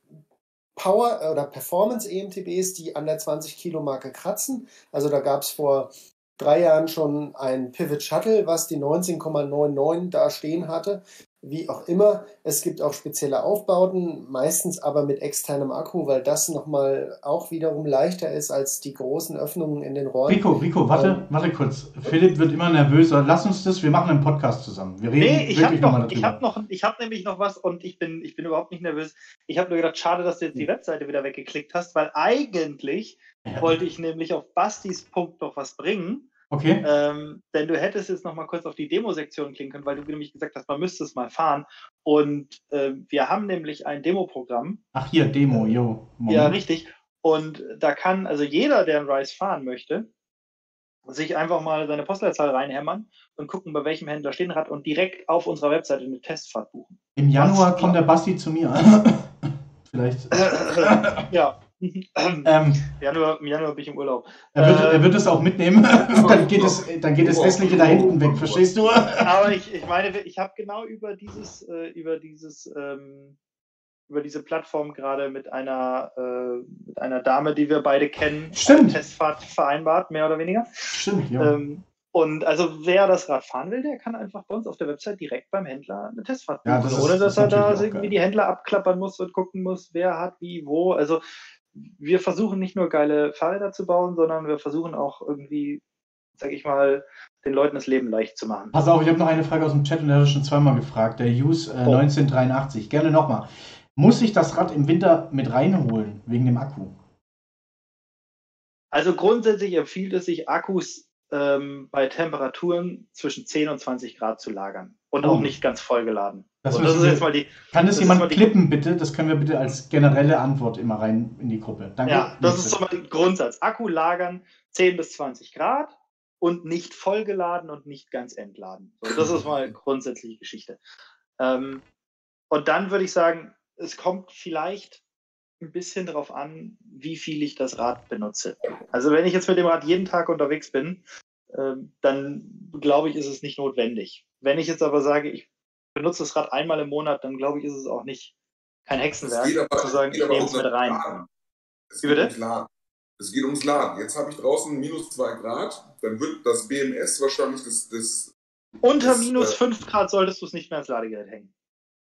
Power- äh, oder Performance-EMTBs, die an der 20-Kilo-Marke kratzen. Also da gab es vor drei Jahren schon ein Pivot Shuttle, was die 19,99 da stehen hatte. Wie auch immer, es gibt auch spezielle Aufbauten, meistens aber mit externem Akku, weil das nochmal auch wiederum leichter ist als die großen Öffnungen in den Rohren. Rico, Rico, warte, Ähm, warte kurz. Philipp wird immer nervöser. Lass uns das, wir machen einen Podcast zusammen. Wir reden Nee, ich habe wirklich nochmal noch, ich habe noch, ich habe nämlich noch was und ich bin, ich bin überhaupt nicht nervös. Ich habe nur gedacht, schade, dass du jetzt die Webseite wieder weggeklickt hast, weil eigentlich Ja. wollte ich nämlich auf Bastis Punkt noch was bringen. Okay. Ähm, denn du hättest jetzt noch mal kurz auf die Demo-Sektion klicken können, weil du nämlich gesagt hast, man müsste es mal fahren. Und ähm, wir haben nämlich ein Demoprogramm. Ach hier, Demo, jo. Moment. Ja, richtig. Und da kann also jeder, der ein Rise fahren möchte, sich einfach mal seine Postleitzahl reinhämmern und gucken, bei welchem Händler stehen hat und direkt auf unserer Webseite eine Testfahrt buchen. Im Januar kommt der Basti zu mir. [laughs] Vielleicht. ja, ähm, Januar, Im Januar bin ich im Urlaub. Er wird, er wird es auch mitnehmen. [laughs] dann geht es, dann geht das Hässliche da hinten weg, verstehst du? Aber ich, ich meine, ich habe genau über dieses, äh, über dieses, ähm, über diese Plattform gerade mit einer, äh, mit einer Dame, die wir beide kennen, Stimmt. Testfahrt vereinbart, mehr oder weniger. Stimmt, ja. Ähm, und also wer das Rad fahren will, der kann einfach bei uns auf der Website direkt beim Händler eine Testfahrt Ja, buchen, das ist- ohne das dass ist er da irgendwie geil. die Händler abklappern muss und gucken muss, wer hat wie wo. Also wir versuchen nicht nur geile Fahrräder zu bauen, sondern wir versuchen auch irgendwie, sag ich mal, den Leuten das Leben leicht zu machen. Pass auf, ich habe noch eine Frage aus dem Chat und der hat schon zweimal gefragt. Der Use äh, Oh. 1983. Gerne nochmal. Muss ich das Rad im Winter mit reinholen, wegen dem Akku? Also grundsätzlich empfiehlt es sich, Akkus ähm, bei Temperaturen zwischen 10 und 20 Grad zu lagern und Oh. auch nicht ganz vollgeladen. Das das ist jetzt mal die, Kann das, Das jemand klippen, bitte? Das können wir bitte als generelle Antwort immer rein in die Gruppe. Danke. ja, das ist so mal der Grundsatz. Akku lagern 10 bis 20 Grad und nicht vollgeladen und nicht ganz entladen. So, das ist mal [laughs] grundsätzliche Geschichte. Ähm, und dann würde ich sagen, es kommt vielleicht ein bisschen darauf an, wie viel ich das Rad benutze. Also wenn ich jetzt mit dem Rad jeden Tag unterwegs bin, ähm, dann glaube ich, ist es nicht notwendig. Wenn ich jetzt aber sage, ich benutze das Rad einmal im Monat, dann glaube ich, ist es auch nicht kein Hexenwerk, aber, zu sagen, ich nehme es mit rein. Laden. Es Wie geht bitte? ums Laden. Es geht ums Laden. Jetzt habe ich draußen minus 2 Grad. Dann wird das BMS wahrscheinlich das, das Unter Das, minus äh, 5 Grad solltest du es nicht mehr ans Ladegerät hängen.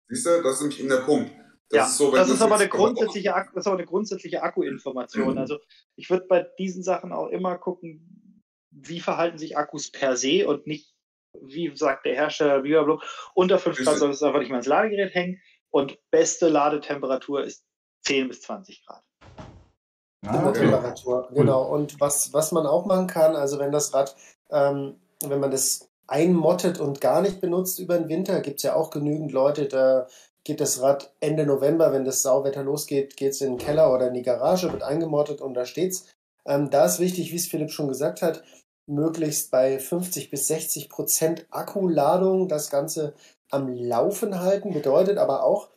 siehst du, das ist nämlich eben der Punkt. Das ja, ist so, das ist aber eine grundsätzliche, das ist aber eine grundsätzliche Akkuinformation. Mhm. Also ich würde bei diesen Sachen auch immer gucken, wie verhalten sich Akkus per se und nicht, wie sagt der Hersteller, blablabla. unter 5 Grad solltest du einfach nicht mehr ans Ladegerät hängen und beste Ladetemperatur ist 10 bis 20 Grad. Ah, okay. Temperatur, genau. Und was, was man auch machen kann, also wenn das Rad, ähm, wenn man das einmottet und gar nicht benutzt über den Winter, gibt es ja auch genügend Leute, da geht das Rad Ende November, wenn das Sauwetter losgeht, geht es in den Keller oder in die Garage, wird eingemottet und da steht's. Ähm, da ist wichtig, wie es Philipp schon gesagt hat, möglichst bei 50 bis 60 Prozent Akkuladung das Ganze am Laufen halten, bedeutet aber auch,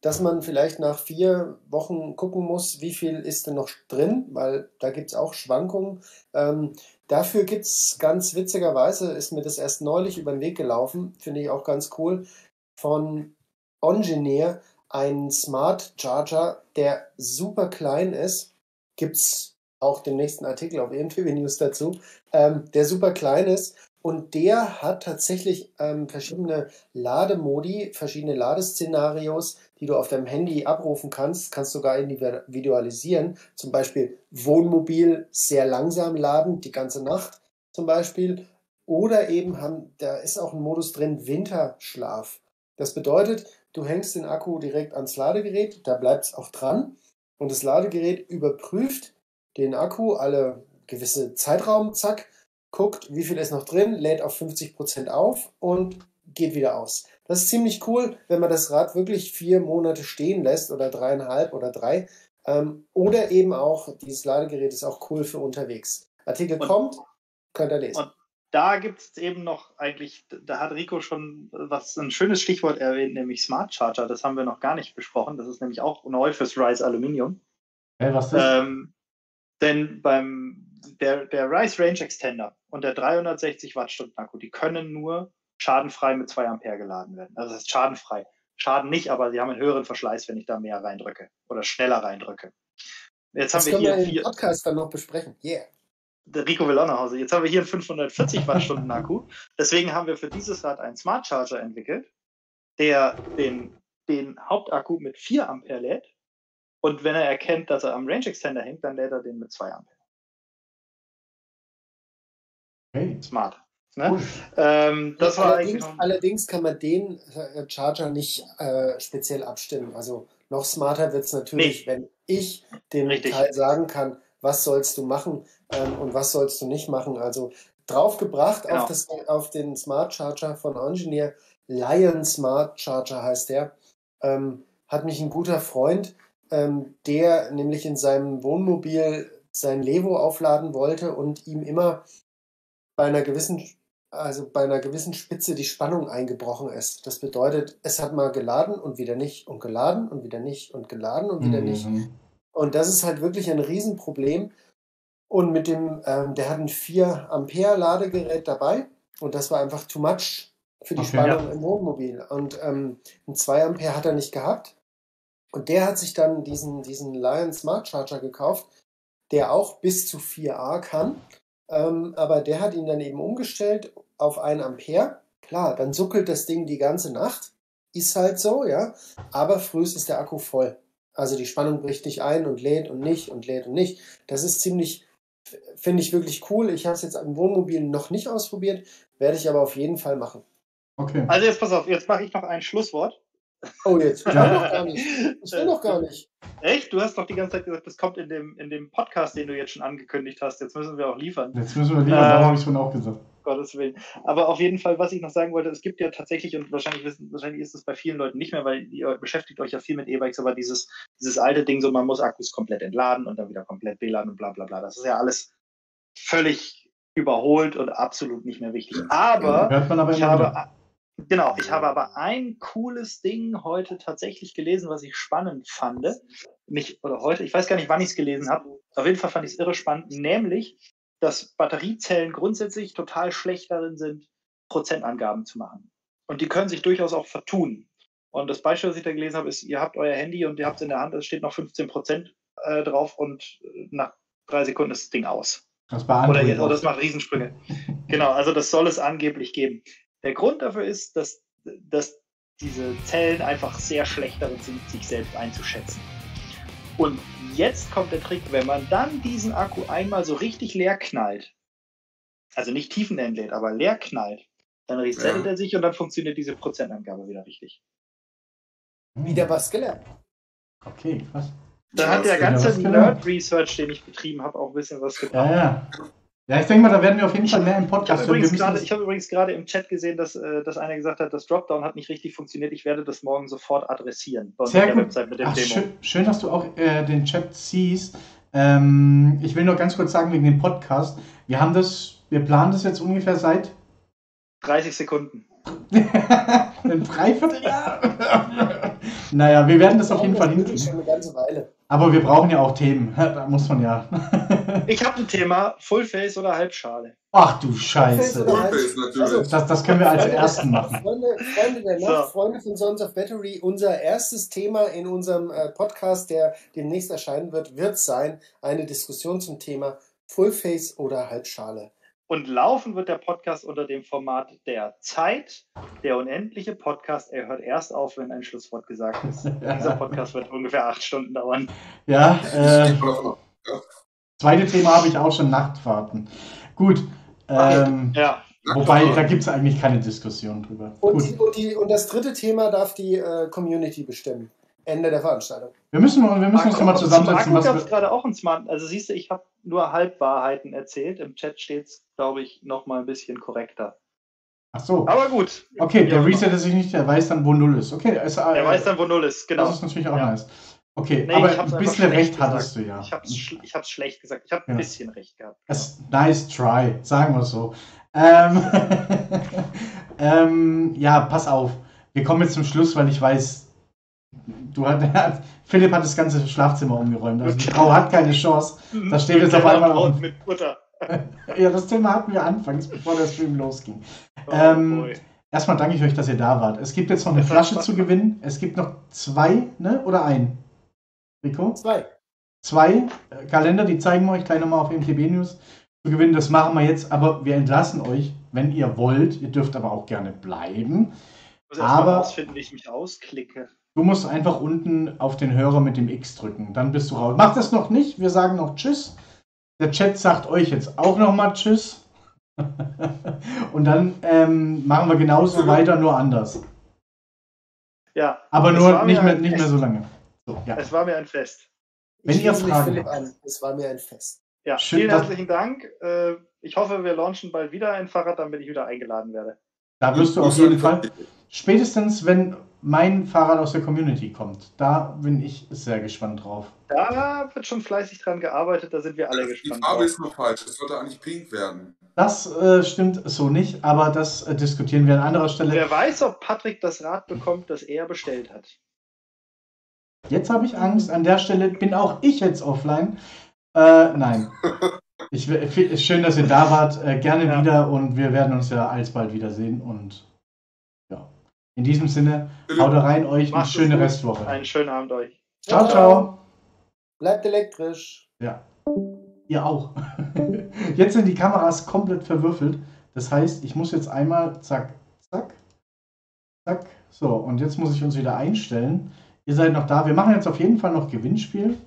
dass man vielleicht nach vier Wochen gucken muss, wie viel ist denn noch drin, weil da gibt es auch Schwankungen. Ähm, dafür gibt es ganz witzigerweise, ist mir das erst neulich über den Weg gelaufen, finde ich auch ganz cool, von Engineer ein Smart Charger, der super klein ist. Gibt es auch den nächsten Artikel auf EMTV News dazu, ähm, der super klein ist. Und der hat tatsächlich ähm, verschiedene Lademodi, verschiedene Ladeszenarios, die du auf deinem Handy abrufen kannst, kannst sogar individualisieren. Zum Beispiel Wohnmobil sehr langsam laden, die ganze Nacht zum Beispiel. Oder eben haben, da ist auch ein Modus drin, Winterschlaf. Das bedeutet, du hängst den Akku direkt ans Ladegerät, da bleibt es auch dran. Und das Ladegerät überprüft den Akku alle gewisse Zeitraum, zack, guckt, wie viel ist noch drin, lädt auf 50% auf und geht wieder aus. Das ist ziemlich cool, wenn man das Rad wirklich vier Monate stehen lässt oder dreieinhalb oder drei. Ähm, oder eben auch, dieses Ladegerät ist auch cool für unterwegs. Artikel Und- kommt, könnt ihr lesen. und- Da gibt es eben noch eigentlich, da hat Rico schon was ein schönes Stichwort erwähnt, nämlich Smart Charger. Das haben wir noch gar nicht besprochen. Das ist nämlich auch neu fürs Rise Aluminium. Hey, was ist das? Ähm, denn beim der, der Rise Range Extender und der 360 Wattstunden Akku, die können nur schadenfrei mit 2 Ampere geladen werden. Also das ist schadenfrei. Schaden nicht, aber sie haben einen höheren Verschleiß, wenn ich da mehr reindrücke oder schneller reindrücke. Jetzt Das haben wir können hier wir vier, Podcast dann noch besprechen. Yeah. der Rico will auch nach Hause. Jetzt haben wir hier einen 540 Wattstunden Akku. Deswegen haben wir für dieses Rad einen Smart Charger entwickelt, der den, den Hauptakku mit 4 Ampere lädt. Und wenn er erkennt, dass er am Range Extender hängt, dann lädt er den mit 2 Ampere. Okay. Smart. Ne? Cool. Ähm, das war allerdings, noch, allerdings kann man den äh, Charger nicht äh, speziell abstimmen. Also noch smarter wird es natürlich, wenn ich dem Richtig. Teil sagen kann, was sollst du machen ähm, und was sollst du nicht machen. Also draufgebracht Genau. auf, das, auf den Smart Charger von Engineer, Lion Smart Charger heißt der, ähm, hat mich ein guter Freund, ähm, der nämlich in seinem Wohnmobil sein Levo aufladen wollte und ihm immer bei einer gewissen also bei einer gewissen Spitze die Spannung eingebrochen ist. Das bedeutet, es hat mal geladen und wieder nicht und geladen und wieder nicht und geladen und wieder nicht. Mhm. Und das ist halt wirklich ein Riesenproblem. Und mit dem, ähm, der hat ein 4 Ampere Ladegerät dabei und das war einfach too much für die Okay, Spannung ja. im Wohnmobil. Und ähm, ein 2 Ampere hat er nicht gehabt. Und der hat sich dann diesen, diesen Lion Smart Charger gekauft, der auch bis zu 4A kann. Ähm, aber der hat ihn dann eben umgestellt auf 1 Ampere. Klar, dann suckelt das Ding die ganze Nacht. Ist halt so, ja. Aber frühst ist der Akku voll. Also die Spannung bricht nicht ein und lädt und nicht und lädt und nicht. Das ist ziemlich, finde ich wirklich cool. Ich habe es jetzt im Wohnmobil noch nicht ausprobiert, werde ich aber auf jeden Fall machen. Okay. Also jetzt pass auf, jetzt mache ich noch ein Schlusswort. Oh, jetzt. Ich will noch gar nicht. Ich will noch gar nicht. Echt? Du hast doch die ganze Zeit gesagt, das kommt in dem, in dem Podcast, den du jetzt schon angekündigt hast. Jetzt müssen wir auch liefern. Jetzt müssen wir lieber, Ähm, darum habe ich es vorhin auch gesagt. Gottes Willen. Aber auf jeden Fall, was ich noch sagen wollte, es gibt ja tatsächlich, und wahrscheinlich wissen, wahrscheinlich ist es bei vielen Leuten nicht mehr, weil ihr beschäftigt euch ja viel mit E-Bikes, aber dieses, dieses alte Ding, so man muss Akkus komplett entladen und dann wieder komplett beladen und bla bla bla. Das ist ja alles völlig überholt und absolut nicht mehr wichtig. Aber Hört man aber ich habe, wieder. Genau, ich habe aber ein cooles Ding heute tatsächlich gelesen, was ich spannend fand. Nicht, oder heute, ich weiß gar nicht, wann ich es gelesen habe. Auf jeden Fall fand ich es irre spannend, nämlich, dass Batteriezellen grundsätzlich total schlecht darin sind, Prozentangaben zu machen. Und die können sich durchaus auch vertun. Und das Beispiel, was ich da gelesen habe, ist, ihr habt euer Handy und ihr habt es in der Hand, es steht noch 15 Prozent äh, drauf und äh, nach drei Sekunden ist das Ding aus. Das Oder, oder das macht Riesensprünge. genau, also das soll es angeblich geben. Der Grund dafür ist, dass, dass diese Zellen einfach sehr schlecht darin sind, sich selbst einzuschätzen. Und jetzt kommt der Trick, wenn man dann diesen Akku einmal so richtig leer knallt, also nicht lädt, aber leer knallt, dann resettet Ja. er sich und dann funktioniert diese Prozentangabe wieder richtig. Wieder was gelernt. Okay, krass. Da hat der ganze ja, was genau. Nerd-Research, den ich betrieben habe, auch ein bisschen was gebracht. Ja, ja. Ja, ich denke mal, da werden wir auf jeden Fall mehr im Ich habe Podcast hören. Übrigens, ich hab übrigens gerade im Chat gesehen, dass, äh, dass einer gesagt hat, das Dropdown hat nicht richtig funktioniert. Ich werde das morgen sofort adressieren bei Sehr gut. Website mit dem Ach, Demo. schön, schön, dass du auch äh, den Chat siehst. Ähm, ich will nur ganz kurz sagen wegen dem Podcast. Wir haben das, wir planen das jetzt ungefähr seit 30 Sekunden. [laughs] einem Dreivierteljahr. [laughs] naja, wir werden das auf jeden Fall hinkriegen. Aber wir brauchen ja auch Themen. [laughs] Da muss man ja. [laughs] Ich habe ein Thema, Fullface oder Halbschale. Ach du Scheiße. Fullface natürlich. Also, Das, das können wir als ersten machen. Freunde, Freunde der So. Nacht, Freunde von Sons of Battery, unser erstes Thema in unserem äh, Podcast, der demnächst erscheinen wird, wird sein eine Diskussion zum Thema Fullface oder Halbschale. Und laufen wird der Podcast unter dem Format der Zeit. Der unendliche Podcast. Er hört erst auf, wenn ein Schlusswort gesagt ist. [laughs] Dieser Podcast wird ungefähr acht Stunden dauern. Ja, äh, zweite Thema habe ich auch schon Nachtfahrten. Gut. Ähm, Ja, wobei, da gibt es eigentlich keine Diskussion drüber. Und, Gut. die, und, die, und das dritte Thema darf die äh, Community bestimmen. Ende der Veranstaltung. Wir müssen, wir müssen uns nochmal zusammensetzen, was gab es wir. gerade auch ein Smart. Also siehst du, ich habe nur Halbwahrheiten erzählt. Im Chat steht es, glaube ich, noch mal ein bisschen korrekter. Ach so. Aber gut. Okay, der Ja, resettet sich nicht, der weiß dann, wo Null ist. Okay, ist, äh, Er weiß dann, wo Null ist. Genau. Das ist natürlich auch Ja. nice. Okay, Nee, aber ein bisschen recht hattest du gesagt. ja. Ich habe es ich hab's schlecht gesagt. Ich habe Ja. ein bisschen recht gehabt. Es, nice try, sagen wir so. Ähm, [laughs] ähm, ja, pass auf. Wir kommen jetzt zum Schluss, weil ich weiß, du hat, [laughs] Philipp hat das ganze Schlafzimmer umgeräumt. Also die Frau hat keine Chance. Da steht jetzt auf einmal auf. mit Butter. [laughs] Ja, das Thema hatten wir anfangs, bevor der Stream losging. Oh, Ähm. Erstmal danke ich euch, dass ihr da wart. Es gibt jetzt noch eine Flasche zu gewinnen. Es gibt noch zwei, ne? Oder ein? Rico? Zwei. Zwei äh, Kalender, die zeigen wir euch gleich nochmal auf MTB News zu gewinnen. Das machen wir jetzt, aber wir entlassen euch, wenn ihr wollt. Ihr dürft aber auch gerne bleiben. Ich muss aber- rausfinden, wie ich mich ausklicke. Du musst einfach unten auf den Hörer mit dem X drücken. Dann bist du raus. Macht das noch nicht. Wir sagen noch Tschüss. Der Chat sagt euch jetzt auch nochmal Tschüss. [laughs] Und dann ähm, machen wir genauso [laughs] weiter, nur anders. Ja, Aber nur nicht mehr, nicht mehr so lange. So, ja. es war mir ein Fest. Wenn ich ihr Fragen habt. an. Es war mir ein Fest. Ja, Schön, vielen herzlichen Dank. Äh, Ich hoffe, wir launchen bald wieder ein Fahrrad, damit ich wieder eingeladen werde. Da wirst du auf jeden Fall. Spätestens, wenn mein Fahrrad aus der Community kommt. Da bin ich sehr gespannt drauf. Da wird schon fleißig dran gearbeitet, da sind wir alle Die gespannt. Farbe drauf. ist nur falsch. Es sollte eigentlich pink werden. Das äh, stimmt so nicht, aber das äh, diskutieren wir an anderer Stelle. Wer weiß, ob Patrick das Rad bekommt, das er bestellt hat. Jetzt habe ich Angst. An der Stelle bin auch ich jetzt offline. Äh, nein. [laughs] Ich, ist schön, dass ihr da wart. Äh, gerne ja. wieder und wir werden uns ja alsbald wiedersehen. Und ja, in diesem Sinne, haut rein euch Macht eine schöne gut. Restwoche. Einen schönen Abend euch. Ciao, ciao. ciao. Bleibt elektrisch. Ja. Ihr auch. [laughs] Jetzt sind die Kameras komplett verwürfelt. Das heißt, ich muss jetzt einmal zack, zack, zack. So, und jetzt muss ich uns wieder einstellen. Ihr seid noch da. Wir machen jetzt auf jeden Fall noch Gewinnspiel.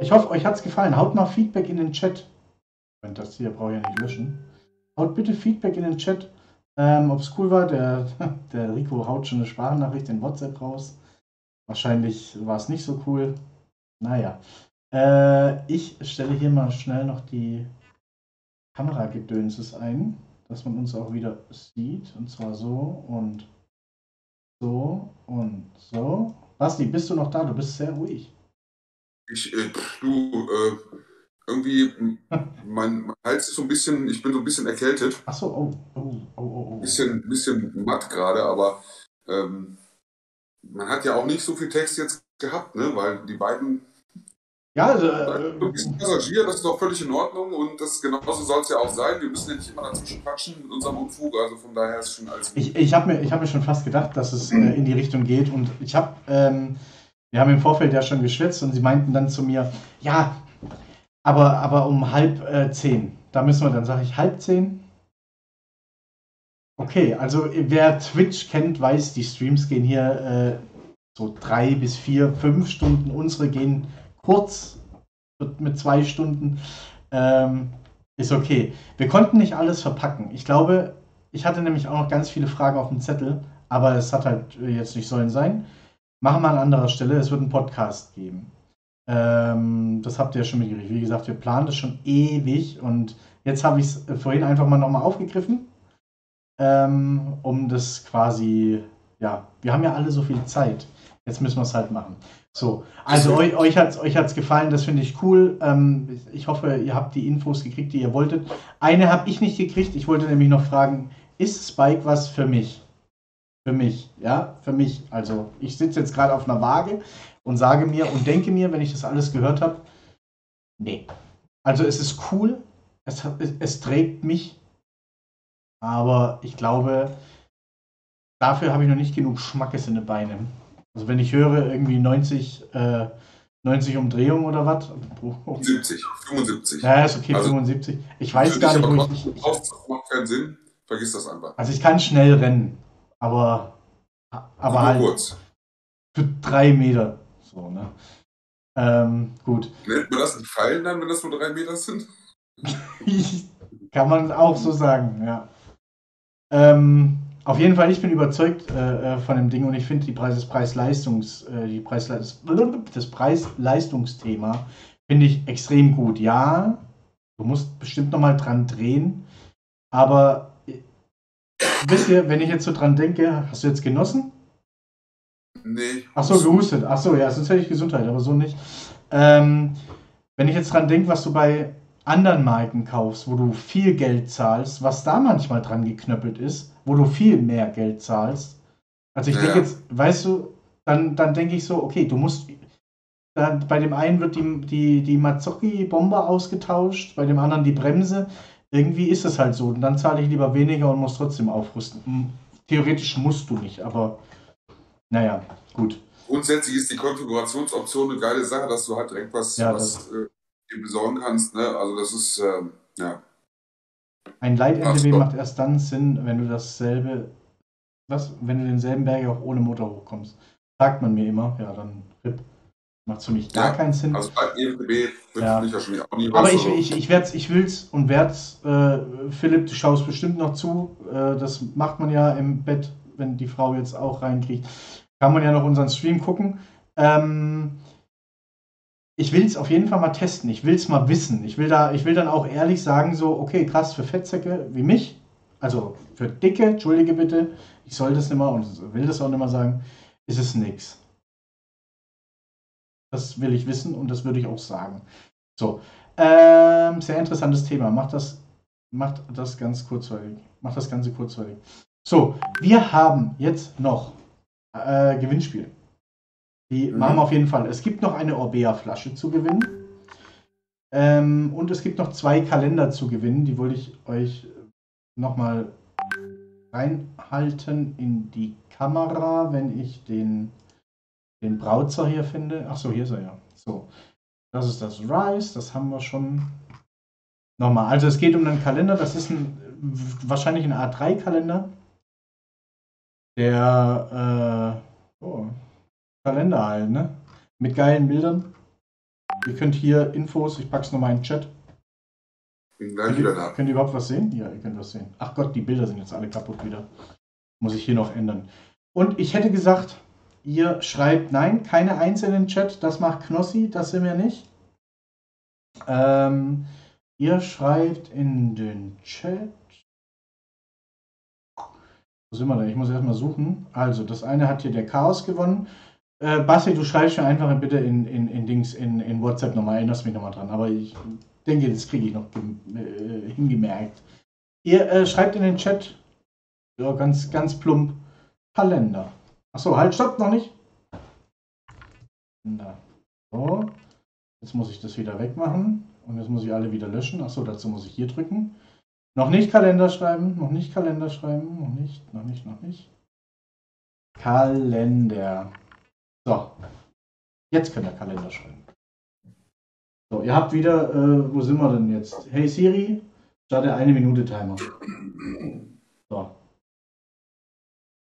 Ich hoffe, euch hat es gefallen. Haut mal Feedback in den Chat. Das hier brauche ich ja nicht löschen. Haut bitte Feedback in den Chat, ähm, ob es cool war. Der, [laughs] der Rico haut schon eine Sprachnachricht in WhatsApp raus. Wahrscheinlich war es nicht so cool. Naja. Äh, ich stelle hier mal schnell noch die Kameragedönses ein, dass man uns auch wieder sieht. Und zwar so und so und so. Basti, bist du noch da? Du bist sehr ruhig. Ich, äh, du, äh, irgendwie, [laughs] mein, mein, Hals ist so ein bisschen, ich bin so ein bisschen erkältet. Ach so, oh, oh, oh, oh. oh. Bisschen, bisschen matt gerade, aber ähm, man hat ja auch nicht so viel Text jetzt gehabt, ne? weil die beiden ja, also, äh, du bist ein Passagier, das ist auch völlig in Ordnung und das genauso soll es ja auch sein. Wir müssen ja nicht immer dazwischen quatschen mit unserem Unfug, also von daher ist schon alles. Ich, ich habe mir, hab mir schon fast gedacht, dass es äh, in die Richtung geht und ich habe, ähm, wir haben im Vorfeld ja schon geschwätzt und sie meinten dann zu mir, ja, aber, aber um halb äh, zehn, da müssen wir, dann sage ich halb zehn. Okay, also wer Twitch kennt, weiß, die Streams gehen hier äh, so drei bis vier, fünf Stunden. Unsere gehen kurz mit zwei Stunden. Ähm, ist okay. Wir konnten nicht alles verpacken. Ich glaube, ich hatte nämlich auch noch ganz viele Fragen auf dem Zettel, aber es hat halt jetzt nicht sollen sein. Machen wir an anderer Stelle. Es wird einen Podcast geben. Ähm, das habt ihr ja schon mitgekriegt. Wie gesagt, wir planen das schon ewig und jetzt habe ich es vorhin einfach mal nochmal aufgegriffen, ähm, um das quasi, ja, wir haben ja alle so viel Zeit. Jetzt müssen wir es halt machen. So, also euch, euch hat es euch hat's gefallen, das finde ich cool. Ähm, ich hoffe, ihr habt die Infos gekriegt, die ihr wolltet. Eine habe ich nicht gekriegt. Ich wollte nämlich noch fragen, ist Spike was für mich? Für mich, ja, für mich. Also ich sitze jetzt gerade auf einer Waage und sage mir und denke mir, wenn ich das alles gehört habe, nee. Also es ist cool, es, es, es trägt mich, aber ich glaube, dafür habe ich noch nicht genug Schmackes in den Beinen. Also wenn ich höre irgendwie 90, äh, 90 Umdrehungen oder was? 70, 75. Ja, ist okay, also, 75. Ich weiß gar nicht, wo ich. ich macht keinen Sinn, vergiss das einfach. Also ich kann schnell rennen, aber. Aber halt. Kurz. Für drei Meter. So, ne? Ähm, gut. Nennt man das nicht Fallen dann, wenn das nur drei Meter sind? [laughs] kann man auch so sagen, ja. Ähm, auf jeden Fall, ich bin überzeugt äh, äh, von dem Ding und ich finde die Preis, das Preis-Leistungs, äh, die Preis, das Preis-Leistungsthema finde ich extrem gut. Ja, du musst bestimmt nochmal dran drehen, aber äh, wisst ihr, wenn ich jetzt so dran denke, hast du jetzt genossen? Nee. Achso, gehustet. Achso, ja, sonst hätte ich Gesundheit, aber so nicht. Ähm, wenn ich jetzt dran denke, was du bei anderen Marken kaufst, wo du viel Geld zahlst, was da manchmal dran geknöppelt ist, wo du viel mehr Geld zahlst. Also ich ja. denke jetzt, weißt du, dann, dann denke ich so, okay, du musst, dann, bei dem einen wird die, die, die Mazzocchi-Bombe ausgetauscht, bei dem anderen die Bremse. Irgendwie ist es halt so. Und dann zahle ich lieber weniger und muss trotzdem aufrüsten. Hm, theoretisch musst du nicht, aber naja, gut. Grundsätzlich ist die Konfigurationsoption eine geile Sache, dass du halt direkt was, ja, was äh, dir besorgen kannst. Ne? Also das ist, äh, ja. Ein Leit-NTW macht erst dann Sinn, wenn du dasselbe, was, wenn du denselben Berg auch ohne Motor hochkommst. Sagt man mir immer, ja, dann RIP. Macht für mich gar ja, keinen Sinn. Also Leit-NTW ja. ich wahrscheinlich auch nie Aber ich, ich, ich, werd's, ich will's und werd's, äh, Philipp, du schaust bestimmt noch zu. Äh, das macht man ja im Bett, wenn die Frau jetzt auch reinkriegt. Kann man ja noch unseren Stream gucken. Ähm, ich will es auf jeden Fall mal testen. Ich will es mal wissen. Ich will, da, ich will dann auch ehrlich sagen, so, okay, krass, für Fettsäcke wie mich, also für Dicke, entschuldige bitte, ich soll das nicht mal und will das auch nicht mal sagen, ist es nichts. Das will ich wissen und das würde ich auch sagen. So, ähm, sehr interessantes Thema. Macht das, macht das ganz kurzweilig. Macht das Ganze kurzweilig. So, wir haben jetzt noch äh, Gewinnspiel. Die Mhm. machen wir auf jeden Fall. Es gibt noch eine Orbea-Flasche zu gewinnen. Ähm, und es gibt noch zwei Kalender zu gewinnen. Die wollte ich euch nochmal reinhalten in die Kamera, wenn ich den, den Browser hier finde. Achso, hier ist er ja. So. Das ist das Rise, das haben wir schon. Nochmal, also es geht um einen Kalender, das ist ein wahrscheinlich ein A3-Kalender. Der äh, oh, Kalender halt, ne? Mit geilen Bildern. Ihr könnt hier Infos, ich pack's nochmal in den Chat. Bin gleich Könnt wieder ihr, da. könnt ihr überhaupt was sehen? Ja, ihr könnt was sehen. Ach Gott, die Bilder sind jetzt alle kaputt wieder. Muss ich hier noch ändern. Und ich hätte gesagt, ihr schreibt nein, keine einzelnen Chat, das macht Knossi, das sind wir nicht. Ähm, ihr schreibt in den Chat. Wo sind wir denn? Ich muss erstmal suchen. Also, das eine hat hier der Chaos gewonnen. Äh, Basti, du schreibst mir einfach bitte in, in, in Dings in, in WhatsApp nochmal, erinnerst mich nochmal dran. Aber ich denke, das kriege ich noch äh, hingemerkt. Ihr äh, schreibt in den Chat, ja, ganz, ganz plump, Kalender. Achso, halt, stopp, noch nicht. Kalender. So, jetzt muss ich das wieder wegmachen und jetzt muss ich alle wieder löschen. Achso, dazu muss ich hier drücken. Noch nicht Kalender schreiben, noch nicht Kalender schreiben, noch nicht, noch nicht, noch nicht. Kalender. So, jetzt könnt ihr Kalender schreiben. So, ihr habt wieder, äh, wo sind wir denn jetzt? Hey Siri, starte eine Minute Timer. So,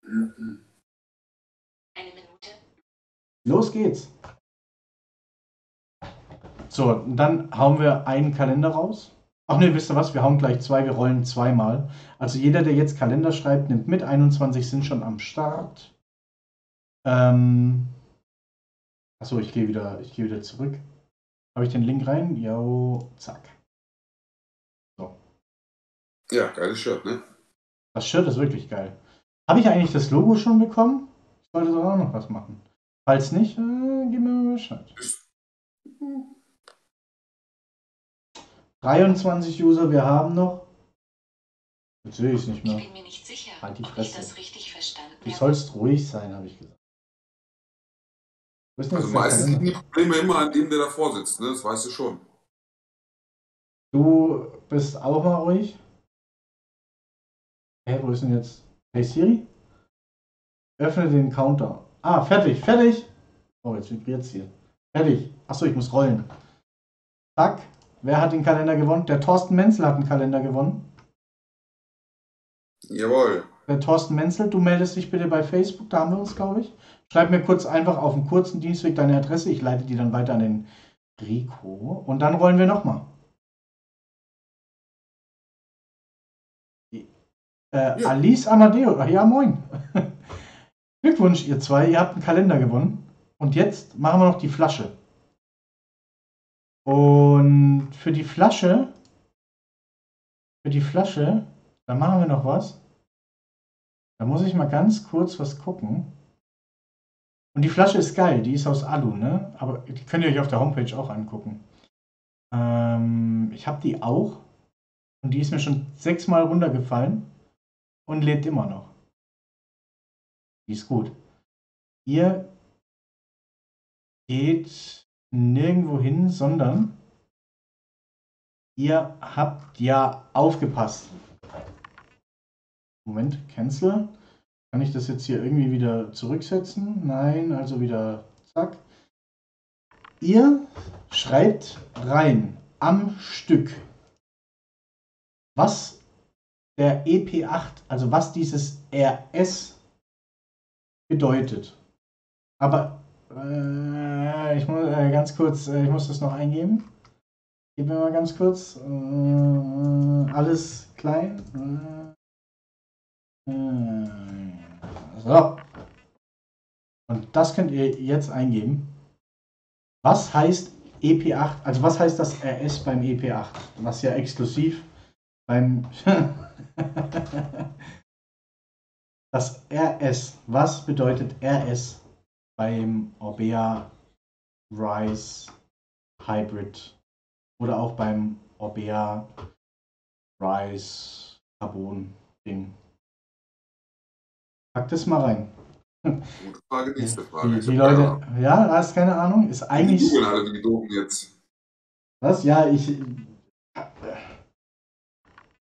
Eine Minute. los geht's. So, und dann hauen wir einen Kalender raus. Ach ne, wisst ihr was? Wir hauen gleich zwei, wir rollen zweimal. Also jeder, der jetzt Kalender schreibt, nimmt mit. 21 sind schon am Start. Ähm. Achso, ich gehe wieder, ich gehe wieder zurück. Habe ich den Link rein? Jo, zack. Ja, geiles Shirt, ne? Das Shirt ist wirklich geil. Habe ich eigentlich das Logo schon bekommen? Ich sollte doch auch noch was machen. Falls nicht, äh, gib mir mal Bescheid. 23 User, wir haben noch. Jetzt sehe ich es nicht Ich mehr. bin mir nicht sicher, Halt die ob ich das richtig verstanden Du habe. sollst ruhig sein, habe ich gesagt. Also meistens liegen die Probleme immer an dem, der davor sitzt, ne? Das weißt du schon. Du bist auch mal ruhig. Hä, wo ist denn jetzt? Hey Siri? Öffne den Counter. Ah, fertig, fertig. Oh, jetzt vibriert es hier. Fertig. Achso, ich muss rollen. Zack. Wer hat den Kalender gewonnen? Der Thorsten Menzel hat den Kalender gewonnen. Jawohl. Der Thorsten Menzel, du meldest dich bitte bei Facebook, da haben wir uns, glaube ich. Schreib mir kurz einfach auf dem kurzen Dienstweg deine Adresse. Ich leite die dann weiter an den Rico. Und dann rollen wir nochmal. Äh, Ja. Alice Amadeo, ach ja, moin. [laughs] Glückwunsch, ihr zwei, ihr habt einen Kalender gewonnen. Und jetzt machen wir noch die Flasche. Und für die Flasche, für die Flasche, da machen wir noch was. Da muss ich mal ganz kurz was gucken. Und die Flasche ist geil, die ist aus Alu, ne? Aber die könnt ihr euch auf der Homepage auch angucken. Ähm, ich habe die auch. Und die ist mir schon sechsmal runtergefallen und lebt immer noch. Die ist gut. Ihr geht nirgendwo hin, sondern ihr habt ja aufgepasst. Moment, cancel. Kann ich das jetzt hier irgendwie wieder zurücksetzen? Nein, also wieder zack. Ihr schreibt rein am Stück, was der EP8, also was dieses RS bedeutet. Aber äh, ich muss äh, ganz kurz, äh, ich muss das noch eingeben. Gib mir mal ganz kurz. Äh, alles klein. So. Und das könnt ihr jetzt eingeben. Was heißt EP8? Also was heißt das RS beim EP8? Was ja exklusiv beim [laughs] das RS. Was bedeutet RS beim Orbea Rise Hybrid oder auch beim Orbea Rise Carbon Ding? Pack das mal rein. Gute Frage, nächste Frage. Die, die Leute, ja, hast keine Ahnung, ist Die eigentlich. googeln alle wie die Dogen jetzt. Was? Ja, ich.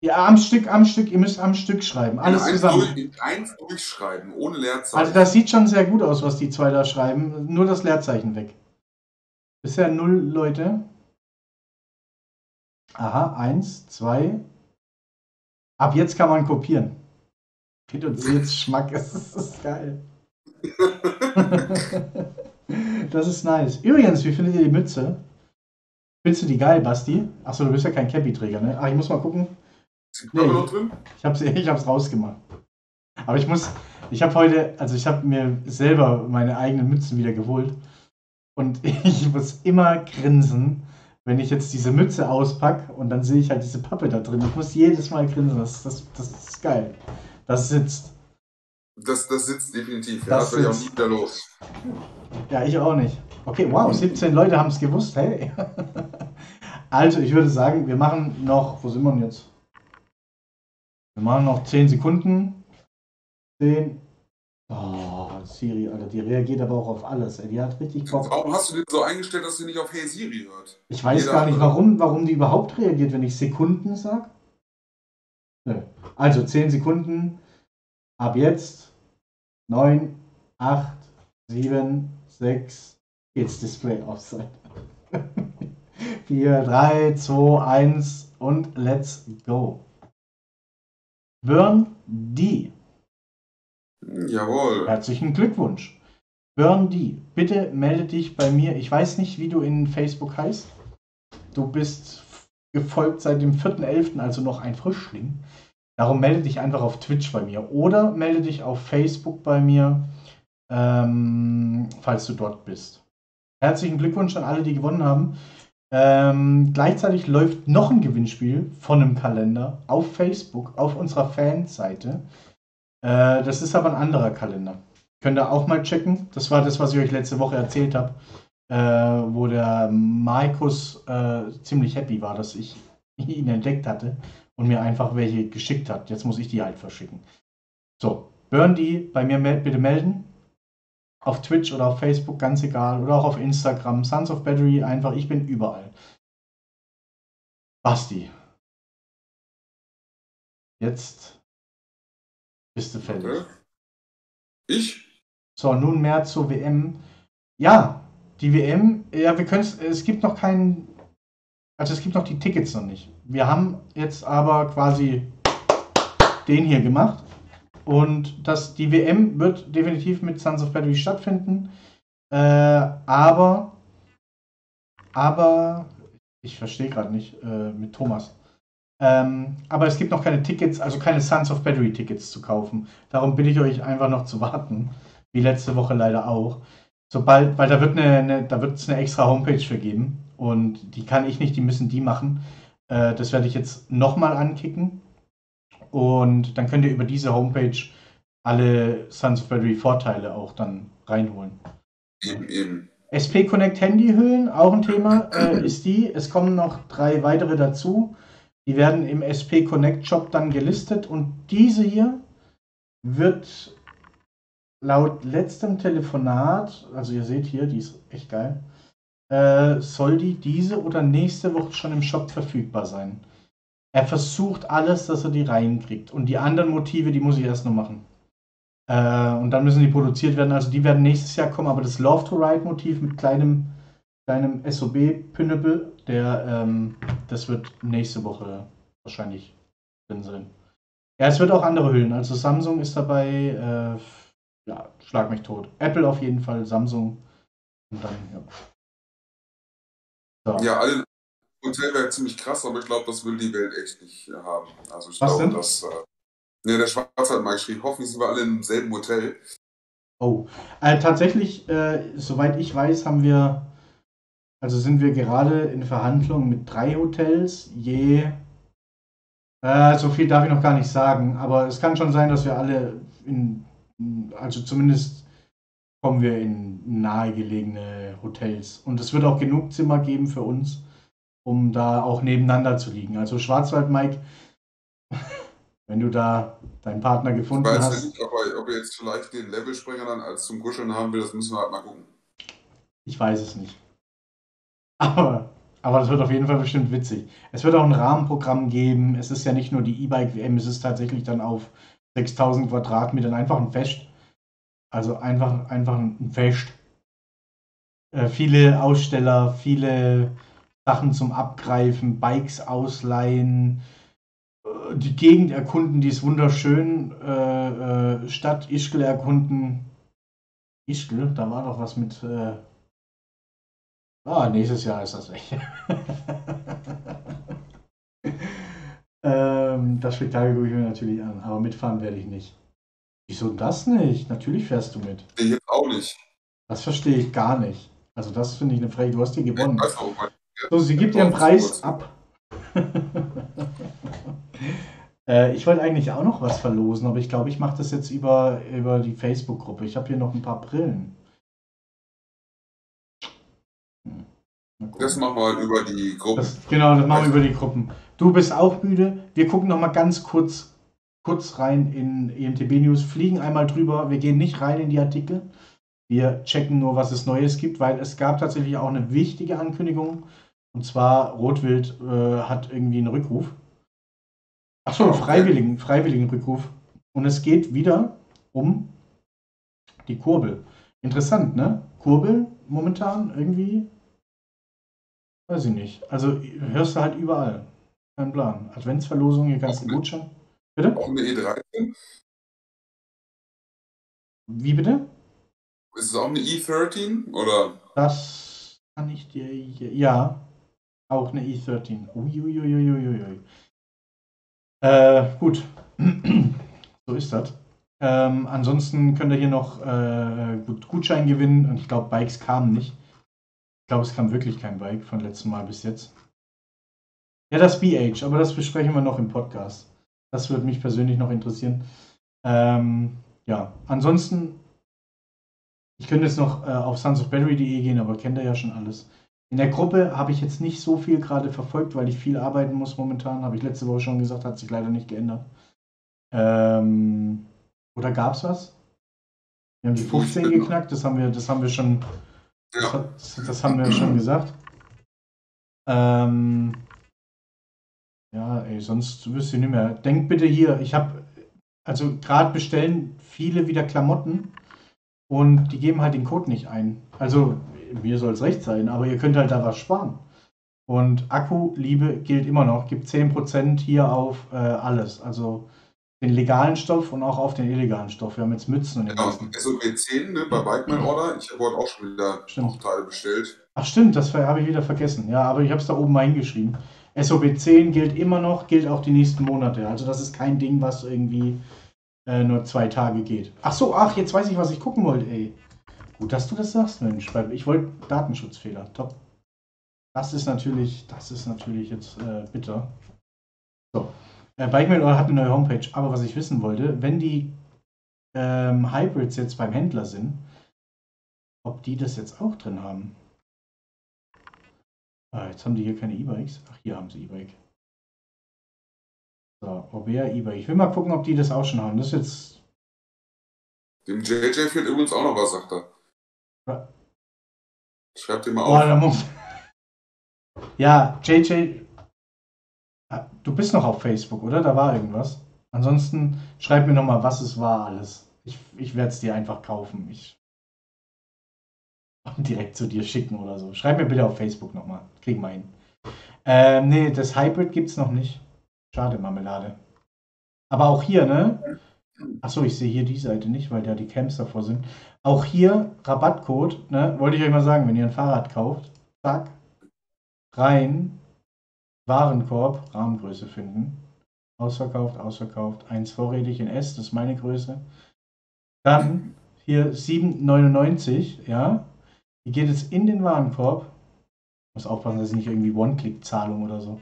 Ja, am Stück, am Stück, ihr müsst am Stück schreiben. Alles in eins, zusammen. durch, in eins durchschreiben, ohne Leerzeichen. Also das sieht schon sehr gut aus, was die zwei da schreiben. Nur das Leerzeichen weg. Bisher null Leute. Aha, eins, zwei. Ab jetzt kann man kopieren. Fit und jetzt Schmack, [laughs] das ist geil. [laughs] das ist nice. Übrigens, wie findet ihr die Mütze? Findest du die geil, Basti? Achso, du bist ja kein Cappy-Träger, ne? Ach, ich muss mal gucken. Ist die Nee. noch drin? Ich hab's, [laughs] ich hab's rausgemacht. Aber ich muss, ich habe heute, also ich habe mir selber meine eigenen Mützen wieder geholt. Und ich muss immer grinsen, wenn ich jetzt diese Mütze auspacke und dann sehe ich halt diese Pappe da drin. Ich muss jedes Mal grinsen. Das, das, das ist geil. Das sitzt. Das, das sitzt definitiv. Ja, Das das werde ich auch sitzt. nie wieder los. Ja, ich auch nicht. Okay, wow, 17 Leute haben es gewusst. Hey. [laughs] Also, ich würde sagen, wir machen noch, wo sind wir denn jetzt? Wir machen noch 10 Sekunden. 10. Oh, Siri, Alter, die reagiert aber auch auf alles. Ey. Die hat richtig Bock. Warum hast du den so eingestellt, dass sie nicht auf Hey Siri hört? Ich weiß Jeder gar nicht, warum, warum die überhaupt reagiert, wenn ich Sekunden sage. Also 10 Sekunden. Ab jetzt. 9, 8, 7, 6. Jetzt Display Offside. 4, 3, 2, 1 und let's go. Burn D. Jawohl. Herzlichen Glückwunsch. Burn D, bitte melde dich bei mir. Ich weiß nicht, wie du in Facebook heißt. Du bist gefolgt seit dem 4.11., also noch ein Frischling. Darum melde dich einfach auf Twitch bei mir oder melde dich auf Facebook bei mir, ähm, falls du dort bist. Herzlichen Glückwunsch an alle, die gewonnen haben. Ähm, gleichzeitig läuft noch ein Gewinnspiel von einem Kalender auf Facebook, auf unserer Fanseite. Äh, das ist aber ein anderer Kalender. Könnt ihr auch mal checken. Das war das, was ich euch letzte Woche erzählt habe, äh, wo der Markus äh, ziemlich happy war, dass ich [laughs] ihn entdeckt hatte und mir einfach welche geschickt hat. Jetzt muss ich die halt verschicken. So, Burn die bei mir mel bitte melden. Auf Twitch oder auf Facebook, ganz egal. Oder auch auf Instagram. Sons of Battery, einfach, ich bin überall. Basti. Jetzt bist du fertig. Okay. Ich? So, nun mehr zur WM. Ja, die WM, ja, wir können es gibt noch keinen, also es gibt noch die Tickets noch nicht. Wir haben jetzt aber quasi den hier gemacht. Und das, die WM wird definitiv mit Sons of Battery stattfinden. Äh, aber, aber, ich verstehe gerade nicht äh, mit Thomas. Ähm, aber es gibt noch keine Tickets, also keine Sons of Battery Tickets zu kaufen. Darum bitte ich euch einfach noch zu warten. Wie letzte Woche leider auch. Sobald, weil da wird eine, eine da wird es eine extra Homepage für geben. Und die kann ich nicht, die müssen die machen. Äh, das werde ich jetzt nochmal ankicken. Und dann könnt ihr über diese Homepage alle Sons of Battery Vorteile auch dann reinholen. Eben, eben. SP Connect Handyhüllen, auch ein Thema, äh, ist die. Es kommen noch drei weitere dazu. Die werden im SP Connect Shop dann gelistet und diese hier wird laut letztem Telefonat, also ihr seht hier, die ist echt geil, äh, soll die diese oder nächste Woche schon im Shop verfügbar sein. Er versucht alles, dass er die reinkriegt. Und die anderen Motive, die muss ich erst noch machen. Äh, und dann müssen die produziert werden. Also die werden nächstes Jahr kommen, aber das Love to Ride Motiv mit kleinem, kleinem SOB-Pinnable, der, ähm, das wird nächste Woche wahrscheinlich drin sein. Ja, es wird auch andere Hüllen. Also Samsung ist dabei, äh, ja, schlag mich tot. Apple auf jeden Fall, Samsung. Und dann, ja. So. Ja, alle Hotel wäre ziemlich krass, aber ich glaube, das will die Welt echt nicht äh, haben. Also ich glaube, dass. Äh, ne, der Schwarz hat mal geschrieben, hoffentlich sind wir alle im selben Hotel. Oh, äh, tatsächlich, äh, soweit ich weiß, haben wir, also sind wir gerade in Verhandlungen mit drei Hotels, je, äh, so viel darf ich noch gar nicht sagen, aber es kann schon sein, dass wir alle in, also zumindest kommen wir in nahegelegene Hotels. Und es wird auch genug Zimmer geben für uns, um da auch nebeneinander zu liegen. Also Schwarzwald Mike, [laughs] Wenn du da deinen Partner Ich gefunden weiß hast. nicht, ob er, ob er jetzt vielleicht den Levelspringer dann als zum Kuscheln haben will, das müssen wir halt mal gucken. Ich weiß es nicht. [laughs] Aber, aber das wird auf jeden Fall bestimmt witzig. Es wird auch ein Rahmenprogramm geben. Es ist ja nicht nur die E-Bike-WM, es ist tatsächlich dann auf 6000 Quadratmetern einfach ein Fest. Also einfach, einfach ein Fest. Äh, viele Aussteller, viele Sachen zum Abgreifen, Bikes ausleihen, äh, die Gegend erkunden, die ist wunderschön. Äh, Stadt Ischgl erkunden. Ischgl, da war doch was mit. Ah, nächstes Jahr ist das weg. [laughs] ähm, das Spektakel gucke ich mir natürlich an, aber mitfahren werde ich nicht. Wieso das nicht? Natürlich fährst du mit. Ich jetzt auch nicht. Das verstehe ich gar nicht. Also das finde ich eine Frage. Du hast hier Ich gewonnen. weiß auch mal. So, sie gibt ihren Preis ab. [laughs] äh, ich wollte eigentlich auch noch was verlosen, aber ich glaube, ich mache das jetzt über, über die Facebook-Gruppe. Ich habe hier noch ein paar Brillen. Hm. Das machen wir über die Gruppe. Das, genau, das machen wir über die Gruppen. Du bist auch müde. Wir gucken noch mal ganz kurz, kurz rein in EMTB News, fliegen einmal drüber. Wir gehen nicht rein in die Artikel. Wir checken nur, was es Neues gibt, weil es gab tatsächlich auch eine wichtige Ankündigung. Und zwar Rotwild äh, hat irgendwie einen Rückruf. Achso, freiwilligen, freiwilligen Rückruf. Und es geht wieder um die Kurbel. Interessant, ne? Kurbel momentan irgendwie Weiß ich nicht. Also hörst du halt überall. Kein Plan. Adventsverlosung, hier kannst du Auch gut schon. Bitte? Auch eine E13? Wie bitte? Ist es auch eine E13? Oder? Das kann ich dir. Ja. Auch eine E13. Uiuiuiuiui. Äh, gut. [clears throat] so ist das. Ähm, ansonsten könnt ihr hier noch äh, gut, Gutschein gewinnen und ich glaube, Bikes kamen nicht. Ich glaube, es kam wirklich kein Bike von letztem Mal bis jetzt. Ja, das BH, aber das besprechen wir noch im Podcast. Das würde mich persönlich noch interessieren. Ähm, ja, ansonsten, ich könnte jetzt noch äh, auf sonsofbattery.de gehen, aber kennt ihr ja schon alles. In der Gruppe habe ich jetzt nicht so viel gerade verfolgt, weil ich viel arbeiten muss momentan. Habe ich letzte Woche schon gesagt, hat sich leider nicht geändert. Ähm, oder gab es was? Wir haben die 15 geknackt, das haben wir, das haben wir schon, das, Ja. hat- das haben wir schon gesagt. Ähm, ja, ey, sonst wüsste ich nicht mehr. Denk bitte hier, ich habe, also gerade bestellen viele wieder Klamotten und die geben halt den Code nicht ein. Also mir soll es recht sein, aber ihr könnt halt da was sparen. Und Akku-Liebe gilt immer noch, gibt 10% hier auf äh, alles. Also den legalen Stoff und auch auf den illegalen Stoff. Wir haben jetzt Mützen und Genau, ganzen. SOB10 ne, bei Bikeman Order. Ich habe heute auch schon wieder Stimmt. noch Teile bestellt. Ach stimmt, das habe ich wieder vergessen. Ja, aber ich habe es da oben mal hingeschrieben. SOB 10 gilt immer noch, gilt auch die nächsten Monate. Also das ist kein Ding, was irgendwie äh, nur zwei Tage geht. Ach so, ach, jetzt weiß ich, was ich gucken wollte, ey. Gut, dass du das sagst, Mensch, weil ich wollte Datenschutzfehler. Top. Das ist natürlich, das ist natürlich jetzt äh, bitter. So. Äh, Bikeman Order hat eine neue Homepage, aber was ich wissen wollte, wenn die ähm, Hybrids jetzt beim Händler sind, ob die das jetzt auch drin haben. Ah, jetzt haben die hier keine E-Bikes. Ach, hier haben sie E-Bike. So, Orbea E-Bike. Ich will mal gucken, ob die das auch schon haben. Das ist jetzt. Dem JJ fehlt übrigens auch noch was, sagt er. Ja. Schreibt dir mal auf. muss. Ja, JJ. Ah, Du bist noch auf Facebook, oder? Da war irgendwas. Ansonsten schreib mir nochmal, was es war alles. Ich, ich werde es dir einfach kaufen. Ich. Direkt zu dir schicken oder so. Schreib mir bitte auf Facebook nochmal. Kriegen wir hin. Ähm, nee, das Hybrid gibt's noch nicht. Schade, Marmelade. Aber auch hier, ne? Achso, ich sehe hier die Seite nicht, weil da die Camps davor sind. Auch hier Rabattcode, ne? Wollte ich euch mal sagen, wenn ihr ein Fahrrad kauft, zack, rein, Warenkorb, Rahmengröße finden. Ausverkauft, ausverkauft. Eins vorrätig in S, das ist meine Größe. Dann hier 7,99, ja. Die geht jetzt in den Warenkorb. Muss aufpassen, dass es nicht irgendwie One-Click-Zahlung oder so.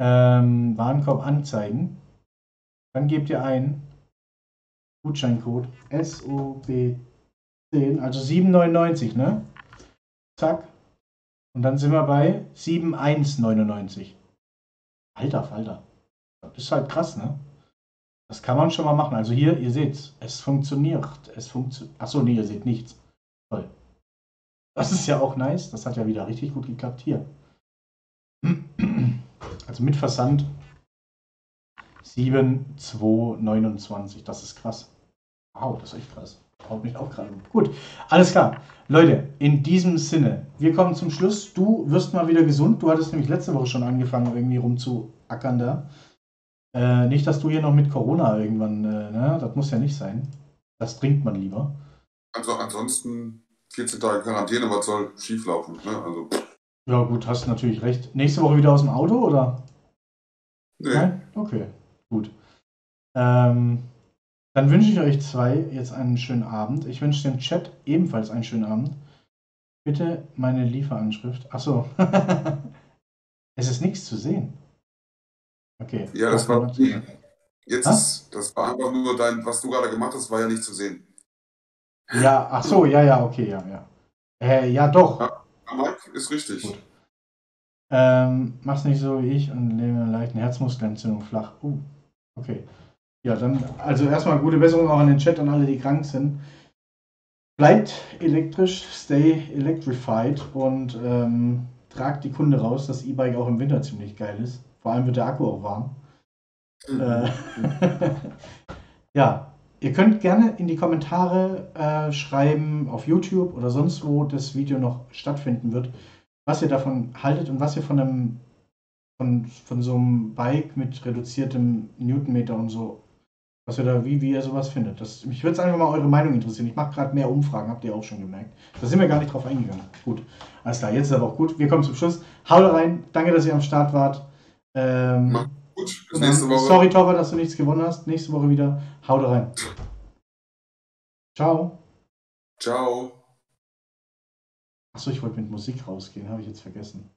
Ähm, Warenkorb anzeigen. Dann gebt ihr ein Gutscheincode SOB10, also 7,99, ne? Zack. Und dann sind wir bei 7,199. Alter Falter. Das ist halt krass, ne? Das kann man schon mal machen. Also hier, ihr seht, es funktioniert. Es funktioniert. Achso, nee, ihr seht nichts. Toll. Das ist ja auch nice. Das hat ja wieder richtig gut geklappt hier. Also mit Versand 7,229. Das ist krass. Wow, das ist echt krass. Haut mich auch gerade. Gut, alles klar. Leute, in diesem Sinne, wir kommen zum Schluss. Du wirst mal wieder gesund. Du hattest nämlich letzte Woche schon angefangen, irgendwie rumzuackern da. Äh, nicht, dass du hier noch mit Corona irgendwann, äh, ne? Das muss ja nicht sein. Das trinkt man lieber. Also ansonsten 14 Tage Quarantäne, was soll schieflaufen? Ne? Also, Ja, gut, hast natürlich recht. Nächste Woche wieder aus dem Auto, oder? nee. Nein? Okay, gut. Ähm, dann wünsche ich euch zwei jetzt einen schönen Abend. Ich wünsche dem Chat ebenfalls einen schönen Abend. Bitte meine Lieferanschrift. Achso. [laughs] es ist nichts zu sehen. Okay. Ja, das war. Jetzt ist, das war einfach nur dein, was du gerade gemacht hast, war ja nicht zu sehen. Ja, ach so, ja, ja, okay, ja, ja. Äh, ja, doch. Ja. Mike ist richtig. Gut. Ähm, mach's nicht so wie ich und lebe mit einer leichten Herzmuskelentzündung flach. Uh, okay. Ja, dann, also erstmal gute Besserung auch an den Chat, an alle, die krank sind. Bleibt elektrisch, stay electrified und ähm, tragt die Kunde raus, dass E-Bike auch im Winter ziemlich geil ist. Vor allem wird der Akku auch warm. Äh, [laughs] ja, ihr könnt gerne in die Kommentare äh, schreiben, auf YouTube oder sonst wo das Video noch stattfinden wird, was ihr davon haltet und was ihr von einem von, von so einem Bike mit reduziertem Newtonmeter und so, was ihr da, wie, wie ihr sowas findet. Das, mich würde es einfach mal eure Meinung interessieren. Ich mache gerade mehr Umfragen, habt ihr auch schon gemerkt. Da sind wir gar nicht drauf eingegangen. Gut, alles klar, jetzt ist aber auch gut. Wir kommen zum Schluss. Haut rein, danke, dass ihr am Start wart. Ähm, Gut, bis nächste Woche. Sorry, Torwart, dass du nichts gewonnen hast. Nächste Woche wieder. Haut rein. Ciao. Ciao. Achso, ich wollte mit Musik rausgehen, habe ich jetzt vergessen.